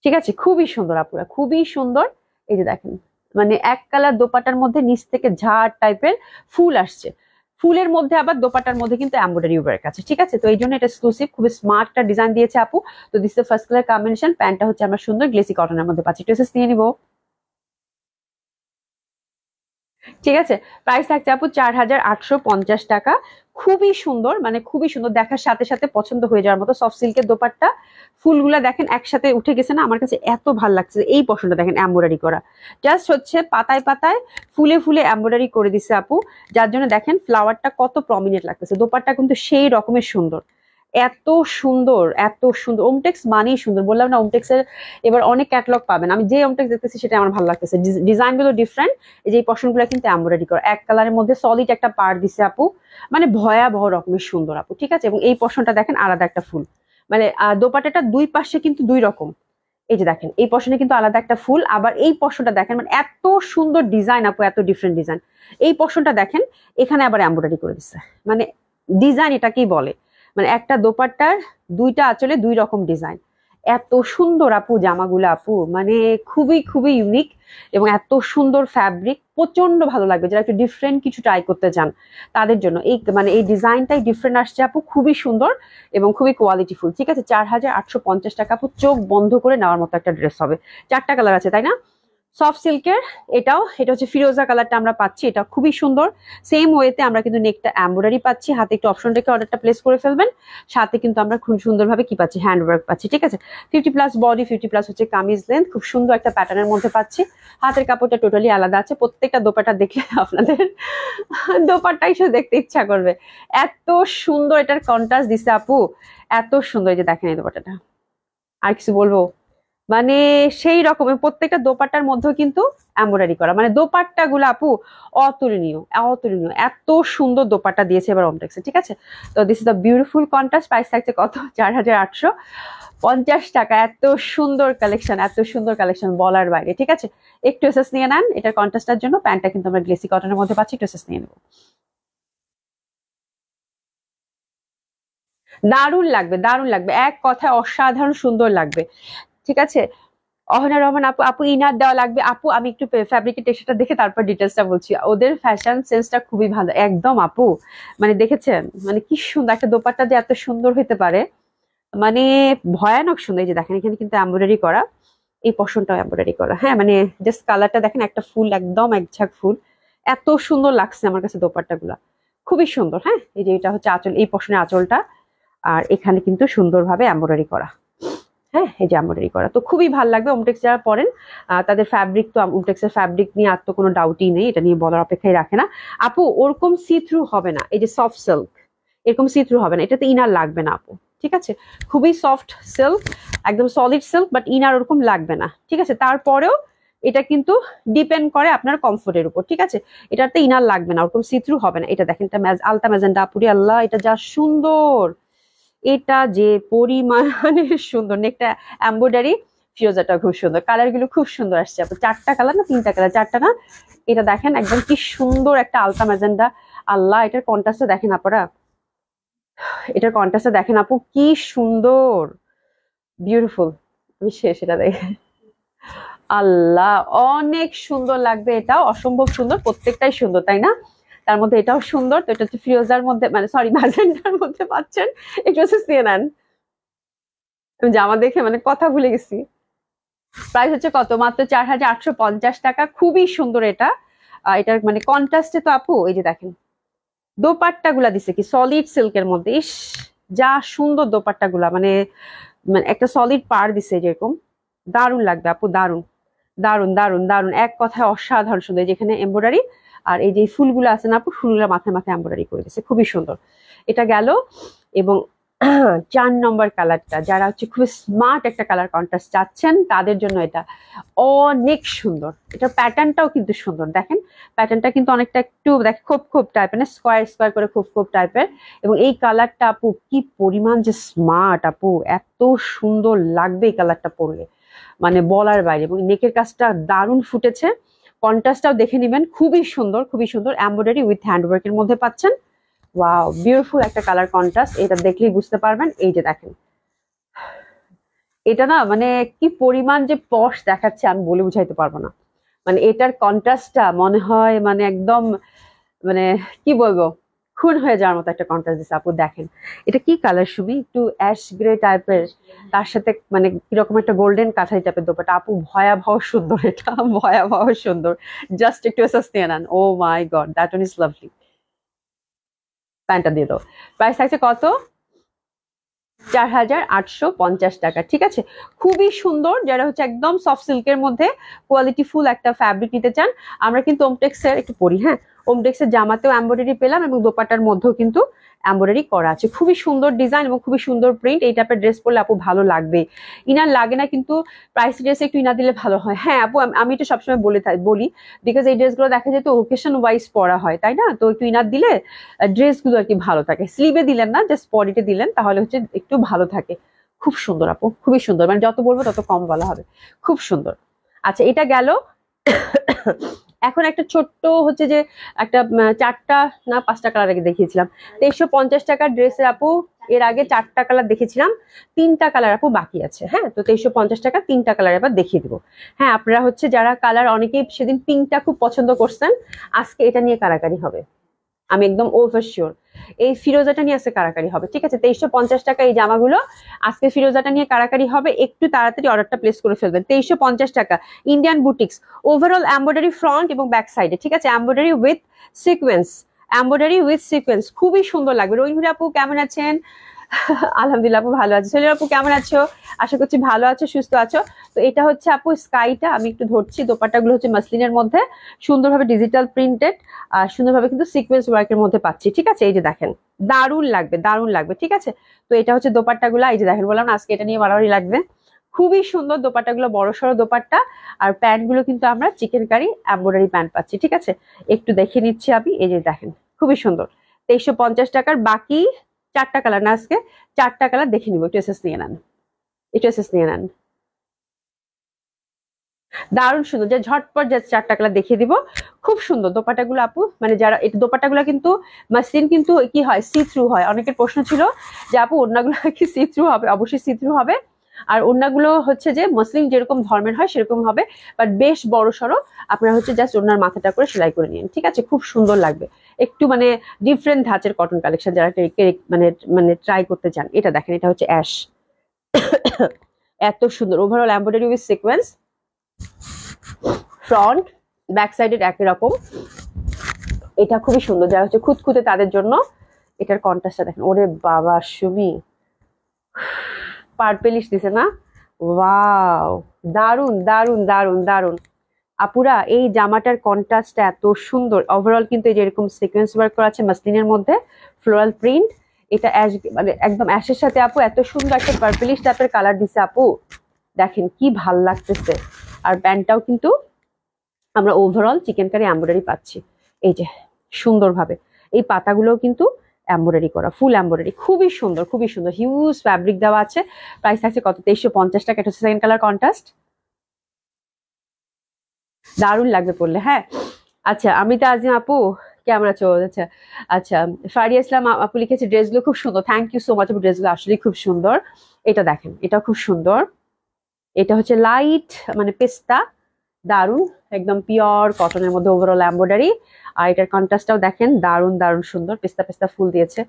ঠিক আছে? খুবই সুন্দর আপুরা, খুবই সুন্দর। এই যে দেখেন মানে এক কালার দোপাটার মধ্যে নিচ থেকে ঝাড় টাইপের ফুল আসছে। ফুলের মধ্যে আবার দোপাটার মধ্যে কিন্তু এমব্রয়ডারি ওয়ার্ক আছে, ঠিক আছে? তো এই জন্য এটা এক্সক্লুসিভ খুবই স্মার্ট একটা ডিজাইন দিয়েছে আপু। তো দিস ফার্স্ট কালার কম্বিনেশন প্যান্টটা হচ্ছে আমরা সুন্দর গ্লেসি কটনের মধ্যে পাচ্ছি। ড্রেসেস নিয়ে নিবো। ঠিক আছে? প্রাইস থাকছে আপু চার হাজার আটশো পঞ্চাশ টাকা। খুবই সুন্দর মানে খুবই সুন্দর, দেখার সাথে সাথে পছন্দ হয়ে যাওয়ার মতো সফট সিল্কের দোপাট্টা। ফুলগুলা দেখেন একসাথে উঠে গেছে না, আমার কাছে এত ভালো লাগছে এই পশনটা দেখেন এম্ব্রয়ডারি করা। জাস্ট হচ্ছে পাতায় পাতায় ফুলে ফুলে এম্ব্রয়ডারি করে দিছে আপু। যার জন্য দেখেন ফ্লাওয়ারটা কত প্রমিনেন্ট লাগতেছে, দোপাট্টা কিন্তু সেই রকমের সুন্দর। এত সুন্দর এত সুন্দর। ওমটেক্স মানেই সুন্দর। বললাম না ওমটেক্স এর এবার অনেক ক্যাটলগ পাবেন। আমি যে ওমটেক্স দেখতেছি, সেটা আমার ভালো লাগতেছে। ডিজাইনগুলো ডিফারেন্ট এই যে পশনগুলো কিন্তু এমব্রয়ডারি করা। এক কালারের মধ্যে সলিড একটা পার দিছে আপু। মানে ভয়াবহ রকমের সুন্দর আপু, ঠিক আছে? এবং এই পশনটা দেখেন, আলাদা একটা ফুল। মানে দোপাটাটা দুই পাশে কিন্তু দুই রকম। এই যে দেখেন, এই পশনে কিন্তু আলাদা একটা ফুল। আবার এই পশনটা দেখেন মানে এত সুন্দর ডিজাইন আপু, এত ডিফারেন্ট ডিজাইন এই পশনটা দেখেন, এখানে আবার এমব্রয়ডারি করে দিচ্ছে মানে ডিজাইন এটাকেই বলে। মানে একটা দোপাট্টার দুইটা আঁচলে দুই রকম ডিজাইন। এত সুন্দর আপু জামাগুলো আপু মানে খুবই খুবই ইউনিক এবং এত সুন্দর ফ্যাব্রিক প্রচণ্ড ভালো লাগবে। যারা একটু ডিফারেন্ট কিছু ট্রাই করতে চান, তাদের জন্য এই মানে এই ডিজাইনটাই ডিফারেন্ট আসছে আপু, খুবই সুন্দর এবং খুবই কোয়ালিটিফুল ঠিক আছে, চার হাজার আটশো পঞ্চাশ টাকা আপু, চোখ বন্ধ করে নেওয়ার মতো একটা ড্রেস হবে। চারটা কালার আছে, তাই না? সফট সিল্কের এটাও, এটা হচ্ছে ফিরোজা কালারটা আমরা পাচ্ছি, এটা খুবই সুন্দর। সেম ওয়েতে আমরা কিন্তু নেকটা এম্ব্রয়ডারি পাচ্ছি, হাতে একটু অপশন রেখে অর্ডারটা প্লেস করে ফেলবেন। সাথে কিন্তু আমরা খুব সুন্দরভাবে কি পাচ্ছি? হ্যান্ড ওয়ার্ক পাচ্ছি, ঠিক আছে? Fifty plus body fifty plus হচ্ছে কামিজ লেন্থ খুব সুন্দর একটা প্যাটার্নের মধ্যে পাচ্ছি। হাতের কাপড়টা টোটালি আলাদা আছে, প্রত্যেকটা দোপাটা দেখলে আপনাদের দোপাটাই শুধু দেখতে ইচ্ছা করবে। এত সুন্দর এটার কন্ট্রাস্ট দিছে আপু, এত সুন্দর যে দেখেন এই দোপাটাটা আর কিছু বলব? মানে সেই রকমের প্রত্যেকটা দোপাট্টার মধ্যেও কিন্তু এম্ব্রয়ডারি করা। মানে দোপাট্টা গুলো আপু অতুলনীয় অতুলনীয়। এত সুন্দর দোপাট্টা দিয়েছে এবার অমটেক্সে ঠিক আছে? তো this is the beautiful contrast price থাকছে কত? চার হাজার আটশো পঞ্চাশ টাকা। এত সুন্দর কালেকশন এত সুন্দর কালেকশন বলার বাইরে, ঠিক আছে? একটু এসেস নিয়ে নেন, এটার কন্ট্রাস্টার জন্য। প্যান্টটা কিন্তু আমরা গ্লেসি কটনের মধ্যে পাচ্ছি, একটু এসেস নিয়ে নেব। দারুণ লাগবে দারুণ লাগবে। এক কথায় অসাধারণ সুন্দর লাগবে। ঠিক আছে? অহনা রহমান, আপু আপু, ইনার দেওয়া লাগবে। আপু, আমি একটু ফ্যাব্রিকের টেক্সচারটা দেখে তারপর ডিটেলসটা বলছি। ওদের ফ্যাশন সেন্সটা খুবই ভালো। একদম, আপু। মানে দেখেছেন? মানে কি সুন্দর একটা দোপাট্টা যে এত সুন্দর হতে পারে। মানে ভয়ানক সুন্দর। যে দেখেন, এখানে কিন্তু এম্ব্রয়ডারি করা। এই পশনটাও এম্ব্রয়ডারি করা। হ্যাঁ মানে জাস্ট কালারটা দেখেন, একটা ফুল, একদম এক ঝাঁক ফুল। এত সুন্দর লাগছে আমার কাছে দোপাট্টা গুলা খুবই সুন্দর হ্যাঁ? এই যে এটা হচ্ছে আঁচল, এই পশনের আঁচলটা। আর এখানে কিন্তু সুন্দরভাবে এম্ব্রয়ডারি করা। হ্যাঁ এই করা। তো খুবই ভালো লাগবে ওমটেক্স যারা পরেন তাদের ফ্যাব্রিক তো ওমটেক্সের ফ্যাব্রিক নিয়ে আর তো কোনো ডাউটই নেই, এটা নিয়ে বলার অপেক্ষায় রাখে না। আপু, ওরকম সি থ্রু হবে না, এই যে সফট সিল্ক এরকম সি থ্রু হবে না, এটাতে ইনার লাগবে না আপু, ঠিক আছে? খুবই সফট সিল্ক একদম সলিড সিল্ক বাট ইনার ওরকম লাগবে না, ঠিক আছে? তারপরেও এটা কিন্তু ডিপেন্ড করে আপনার কমফোর্টের উপর, ঠিক আছে? এটাতে ইনার লাগবে না, ওরকম সি থ্রু হবে না। এটা দেখেন, এটা আলতা ম্যাজেন্ডা আপুরি, আল্লাহ, এটা যা সুন্দর! এটা যে পরিমাণে সুন্দর নেকটা এম্ব্রয়ডারি ফিরোজাটা খুব সুন্দর। কালারগুলো খুব সুন্দর আসছে। আপু, চারটা কালার না, তিনটা কালার চারটা না? এটা দেখেন, একদম কি সুন্দর একটা আলতা ম্যাজেন্ডা আল্লাহ, এটার কন্ট্রাস্টটা দেখেন আপনারা এটার কন্ট্রাস্টটা দেখেন আপু, কি সুন্দর। বিউটিফুল আমি শেষ এটা দেখে। আল্লাহ, অনেক সুন্দর লাগবে এটা অসম্ভব সুন্দর, প্রত্যেকটাই সুন্দর, তাই না? তার মধ্যে এটাও সুন্দর, তো এটা হচ্ছে ফিরোজার মধ্যে মানে সরি ম্যাজেন্ডার মধ্যে পাচ্ছেন। একটু হচ্ছে আমি জামা দেখে মানে কথা ভুলে গেছি। প্রাইস হচ্ছে কত? মাত্র চার হাজার আটশো পঞ্চাশ টাকা। খুবই সুন্দর এটা। এটার মানে কন্ট্রাস্টে তো আপু, এই যে দেখেন। দোপাট্টা গুলা দিছে কি? সলিড সিল্কের মধ্যে। ইস, যা সুন্দর দোপাট্টা গুলা মানে মানে একটা সলিড পার দিছে যেরকম। দারুণ লাগবে আপু, দারুণ। দারুণ দারুণ দারুণ। এক কথায় অসাধারণ সুন্দর। যেখানে এমব্রয়ডারি আর এই যে ফুলগুলো আছে না ফুলগুলো মাথায় মাথায় এম্ব্রয়ডারি করে দিয়েছে, খুবই সুন্দর। এটা গেল এবং চার নম্বর কালারটা, যারা হচ্ছে খুব স্মার্ট একটা কালার কন্ট্রাস্ট চাচ্ছেন, তাদের জন্য এটা অনেক সুন্দর। এটা প্যাটার্নটাও কিন্তু সুন্দর। দেখেন প্যাটার্নটা কিন্তু অনেকটা একটু দেখ খুব খুব টাইপের না? স্কোয়ার স্কোয়ার করে খুব খুব টাইপের এবং এই কালারটা আপু, কি পরিমাণ যে স্মার্ট আপু, এত সুন্দর লাগবে এই কালারটা পরলে। মানে বলার বাইরে এবং নেকের কাজটা দারুণ ফুটেছে। কন্ট্রাস্টটাও দেখে নেবেন। খুবই সুন্দর খুবই সুন্দর এমব্রয়ডারি উইথ হ্যান্ডওয়ার্কের মধ্যে পাচ্ছেন। ওয়াও বিউটিফুল একটা কালার কন্ট্রাস্ট এটা দেখলেই বুঝতে পারবেন। এই যে দেখেন। এটা না মানে কি পরিমাণ যে পশ দেখাচ্ছে আমি বলে বুঝাইতে পারব না। মানে এটার কন্ট্রাস্টটা মনে হয় মানে একদম মানে কি বলব? খুন হয়ে যাওয়ার মতো একটা কন্ট্রাস্ট দিচ্ছে আপু, দেখেন, এটা কি কালার সুবি? একটু অ্যাশ গ্রে টাইপের তার সাথে মানে কীরকম একটা গোল্ডেন কাঠাই টাইপের দোপাটা আপু, ভয়াবহ সুন্দর, এটা ভয়াবহ সুন্দর। জাস্ট একটু এসাস নিয়ে নেন। ও my god that one is lovely প্যান্টটা দিয়ে দাও। প্রাইস থাকছে কত? চার হাজার আটশো পঞ্চাশ টাকা, ঠিক আছে? খুবই সুন্দর, যারা হচ্ছে একদম সফট সিল্কের মধ্যে কোয়ালিটি ফুল একটা ফ্যাব্রিক নিতে চান, আমরা কিন্তু ওমটেক্সের একটু পরি হ্যাঁ? ওমটেক্সের জামাতেও এম্ব্রয়ডারি পেলাম এবং দোপাটার মধ্যেও কিন্তু এম্ব্রয়ডারি করা আছে। খুবই সুন্দর ডিজাইন এবং খুবই সুন্দর প্রিন্ট এই টাইপের ড্রেস পরলে আপু ভালো লাগবে। ইনার লাগে না কিন্তু প্রাইস ড্রেসে একটু ইনা দিলে ভালো হয়। হ্যাঁ আপু, আমি এটা সবসময় বলে বলি বিকজ এই ড্রেসগুলো দেখা যায় তো ওকেশন ওয়াইজ পরা হয়, তাই না? তো একটু ইনার দিলে ড্রেসগুলো আর কি ভালো থাকে। স্লিভে দিলেন না জাস্ট বডিতে দিলেন, তাহলে হচ্ছে একটু ভালো থাকে। খুব সুন্দর আপু, খুবই সুন্দর। মানে যত বলব তত কম বলা হবে। খুব সুন্দর। আচ্ছা এটা গেল এখন একটা ছোট্ট হচ্ছে যে একটা চারটা না, পাঁচটা কালার আগে দেখিয়েছিলাম। তেইশশো পঞ্চাশ টাকার ড্রেসের আপু, এর আগে চারটা কালার দেখেছিলাম তিনটা কালার আপু বাকি আছে হ্যাঁ? তো তেইশশো পঞ্চাশ টাকা তিনটা কালার এবার দেখিয়ে দিব। হ্যাঁ আপনারা হচ্ছে যারা কালার অনেকেই সেদিন পিঙ্কটা খুব পছন্দ করছেন, আজকে এটা নিয়ে কারাকারি হবে। আমি একদম ওভার শিওর এই ফিরোজাটা নিয়ে আজকে কারাকারি হবে, ঠিক আছে? তেইশশো পঞ্চাশ টাকা এই জামাগুলো আজকে ফিরোজাটা নিয়ে কারাকারি হবে, একটু তাড়াতাড়ি অর্ডারটা প্লেস করে ফেলবেন। তেইশশো পঞ্চাশ টাকা Indian boutiques overall embroidery front এবং ব্যাক সাইডে ঠিক আছে? Embroidery with sequence embroidery with sequence খুবই সুন্দর লাগবে। রোহিনী আপু, কেমন আছেন? আলহামদুলিল্লাহ আপু ভালো আছে। সেলিম আপু কেমন আছো? আশা করছি ভালো আছো, সুস্থ আছো। তো এটা হচ্ছে আপু স্কাইটা, আমি একটু ধরছি, দোপাট্টাগুলো হচ্ছে মাসলিনের মধ্যে, সুন্দরভাবে ডিজিটাল প্রিন্টেড আর সুন্দরভাবে কিন্তু সিকোয়েন্স ওয়ার্কের মধ্যে পাচ্ছি, ঠিক আছে? এই যে দেখেন, দারুণ লাগবে দারুণ লাগবে, ঠিক আছে? তো এটা হচ্ছে দোপাট্টাগুলো, এই যে দেখেন, বললাম আজকে এটা নিয়ে বাড়াবাড়ি লাগবে। খুবই সুন্দর দোপাট্টাগুলো, বড় সড়ো দোপাট্টা, আর প্যান্টগুলো কিন্তু আমরা চিকেন কারি এম্ব্রয়ডারি প্যান্ট পাচ্ছি, ঠিক আছে? একটু দেখে নিচ্ছি আমি, এই যে দেখেন, খুবই সুন্দর। তেইশশো টাকার বাকি চারটা কালার না আজকে, চারটা কালার দেখে নিব, একটু এসএস নিয়ে নেন। একটু এসএস নিয়ে নেন। দারুণ সুন্দর, যে ঝটপট যে চারটা কালার দেখিয়ে দিব, খুব সুন্দর দোপাটাগুলো আপু। মানে যারা, এই দোপাটাগুলো কিন্তু মাসিন কিন্তু কি হয় সি থ্রু হয়। অনেকের প্রশ্ন ছিল যে আপু অন্যগুলো কি সি থ্রু হবে? অবশ্যই সি থ্রু হবে। আর ওড়নাগুলো হচ্ছে যে মুসলিম যেরকম ধর্মের হয় সেরকম হবে বাট বেশ বড় সড়ো। আপনারা হচ্ছে জাস্ট ওনার মাথাটা করে সেলাই করে নিন, ঠিক আছে? খুব সুন্দর লাগবে। একটু মানে ডিফারেন্ট ধাঁচের কটন কালেকশন যারা মানে মানে ট্রাই করতে চান। এটা দেখেন, এটা হচ্ছে অ্যাশ এত সুন্দর। Overall embroidery with sequence front back সাইডের একই রকম। এটা খুবই সুন্দর। যারা হচ্ছে খুঁতখুঁতে তাদের জন্য এটার কন্ট্রাস্টটা দেখেন। ওরে বাবা, সুমি। পার্পেলিশ দিছে না? ওয়াও দারুণ দারুণ দারুণ দারুণ আপুরা, এই জামাটার কন্ট্রাস্টটা এত সুন্দর। ওভারঅল কিন্তু এই যে এরকম সিকোয়েন্স ওয়ার্ক করা আছে মাসলিনের মধ্যে ফ্লোরাল প্রিন্ট এটা অ্যাশ মানে একদম অ্যাশের সাথে আপু এত সুন্দর একটা পার্পেলিশ টাইপের কালার দিছে আপু। দেখেন কি ভালো লাগতেছে। আর প্যান্টটাও কিন্তু আমরা ওভারঅল চিকেন কারি এম্ব্রয়ডারি পাচ্ছি। এই যে, সুন্দরভাবে। এই পাতাগুলোও কিন্তু এম্ব্রয়ডারি করা ফুল এম্ব্রয়ডারি খুবই সুন্দর খুবই সুন্দর হিউজ ফ্যাব্রিক দেওয়া আছে প্রাইস আছে কত? তেইশশো পঞ্চাশ টাকা, এটা হচ্ছে সেকেন্ড কালার কন্ট্রাস্ট দারুণ লাগবে পড়লে হ্যাঁ। আচ্ছা আমি তো আজিম আপু, কেমন আছো? আচ্ছা আচ্ছা ফারিয়া ইসলাম আপু লিখেছে ড্রেসগুলো খুব সুন্দর থ্যাংক ইউ সো মাচ ড্রেসগুলো আসলে খুব সুন্দর। এটা দেখেন এটা খুব সুন্দর। এটা হচ্ছে লাইট মানে পেস্তা দারুণ একদম পিওর কটনের মধ্যে ওভারঅল এম্ব্রয়ডারি আর এটার কন্ট্রাস্টটাও দেখেন দারুণ দারুণ সুন্দর, পেস্তা পেস্তা ফুল দিয়েছে।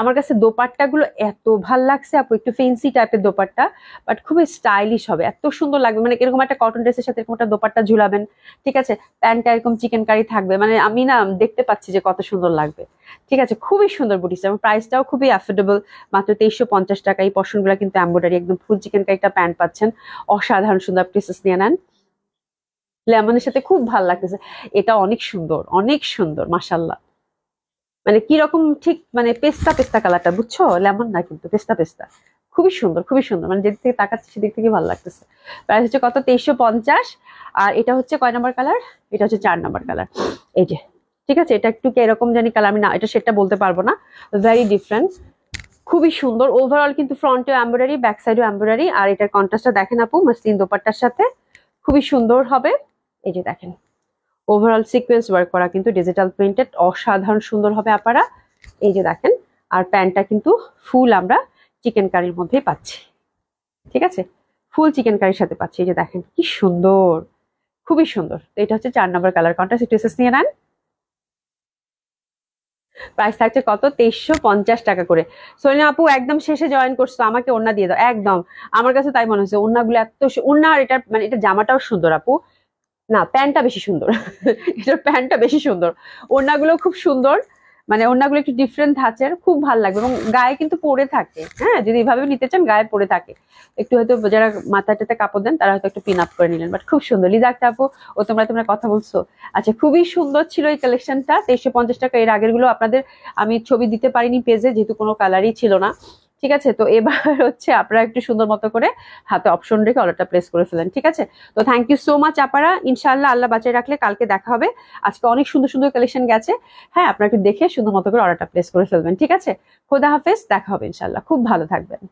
আমার কাছে দোপাট্টা গুলো এত ভালো লাগছে আপু, একটু ফেন্সি টাইপের দোপাট্টা বাট খুবই স্টাইলিশ হবে, এত সুন্দর লাগবে। মানে এরকম একটা কটন ড্রেসের সাথে এরকম একটা দোপাট্টা ঝুলাবেন, ঠিক আছে? প্যান্টটা এরকম চিকেন কারি থাকবে মানে আমি না দেখতে পাচ্ছি যে কত সুন্দর লাগবে। ঠিক আছে? খুবই সুন্দর বুটিস এবং প্রাইসটাও খুবই অ্যাফোর্ডেবল মাত্র তেইশশো পঞ্চাশ টাকা। এই পশনগুলো কিন্তু এম্ব্রয়ডারি একদম ফুল চিকেন কারিটা প্যান্ট পাচ্ছেন। অসাধারণ সুন্দর পিসেস নিয়ে নেন। লেমনের সাথে খুব ভালো লাগতেছে। এটা অনেক সুন্দর অনেক সুন্দর মাসাল্লাহ মানে কি রকম ঠিক মানে পেস্তা পেস্তা কালারটা, বুঝছ? লেমন না কিন্তু, পেস্তা পেস্তা। খুবই সুন্দর খুবই সুন্দর। মানে যেদিক থেকে তাকাচ্ছি সেদিক থেকে ভালো লাগতেছে। প্রাইস হচ্ছে কত? তেইশশো পঞ্চাশ। আর এটা হচ্ছে কয় নাম্বার কালার? এটা হচ্ছে চার নাম্বার কালার। এই যে, ঠিক আছে? এটা একটু এরকম জানি কালার, আমি না, এটা সেটা বলতে পারব না। ভেরি ডিফারেন্ট খুবই সুন্দর। ওভারঅল কিন্তু ফ্রন্টে এম্ব্রয়ডারি ব্যাক সাইডেও এম্ব্রয়ডারি আর এটার কন্ট্রাস্টটা দেখেন আপু, মাসলিন দোপাট্টার সাথে। খুবই সুন্দর হবে। এই যে দেখেন। ওভারঅল সিকোয়েন্স ওয়ার্ক করা কিন্তু ডিজিটাল প্রিন্টেড অসাধারণ সুন্দর হবে আপনারা এই যে দেখেন, আর প্যান্টটা কিন্তু ফুল আমরা চিকেন কারির মধ্যেই পাচ্ছি। ঠিক আছে? ফুল চিকেন কারির সাথে পাচ্ছি। এই যে দেখেন, কি সুন্দর! খুবই সুন্দর। তো এটা হচ্ছে চার নম্বর কালার কন্ট্রাস্ট এসএস নিয়ে নেন। প্রাইস থাকছে কত? তেইশশো পঞ্চাশ টাকা করে। সোনিয়া আপু, একদম শেষে জয়েন করছ। আমাকে ওন্না দিয়ে দাও। একদম। আমার কাছে তাই মনে হচ্ছে ওন্নাগুলো এত ওন্না আর এটা মানে এটা জামাটাও সুন্দর আপু। না, প্যান্টটা বেশি সুন্দর। এটার প্যান্টটা বেশি সুন্দর। ওড়নাগুলো খুব সুন্দর। মানে ওড়নাগুলো একটু ডিফারেন্ট ধাঁচের, খুব ভালো লাগবে এবং গায়ে কিন্তু পরে থাকে। হ্যাঁ যদি এভাবে নিতে চান, গায়ে পরে থাকে। একটু হয়তো যারা মাথাটাতে কাপড় দেন, তারা হয়তো একটু পিন আপ করে নিলেন। বাট খুব সুন্দর। লিজা আপু, ও তোমরা তোমরা কথা বলছো। আচ্ছা খুবই সুন্দর ছিল এই কালেকশনটা তেইশশো পঞ্চাশ টাকা, এর আগেরগুলো আপনাদের আমি ছবি দিতে পারিনি পেজে যেহেতু কোনো কালারই ছিল না। ঠিক আছে? তো এবার হচ্ছে আপনারা একটু সুন্দর মতো করে হাতে অপশন রেখে অর্ডারটা প্লেস করে ফেলেন, ঠিক আছে? তো থ্যাংক ইউ সো মাচ আপারা। ইনশাল্লাহ আল্লাহ বাঁচিয়ে রাখলে কালকে দেখা হবে। আজকে অনেক সুন্দর সুন্দর কালেকশন গেছে। হ্যাঁ আপনারা একটু দেখে সুন্দর মতো করে অর্ডারটা প্লেস করে ফেলবেন, ঠিক আছে? খোদা হাফেজ, দেখা হবে ইনশাল্লাহ খুব ভালো থাকবেন।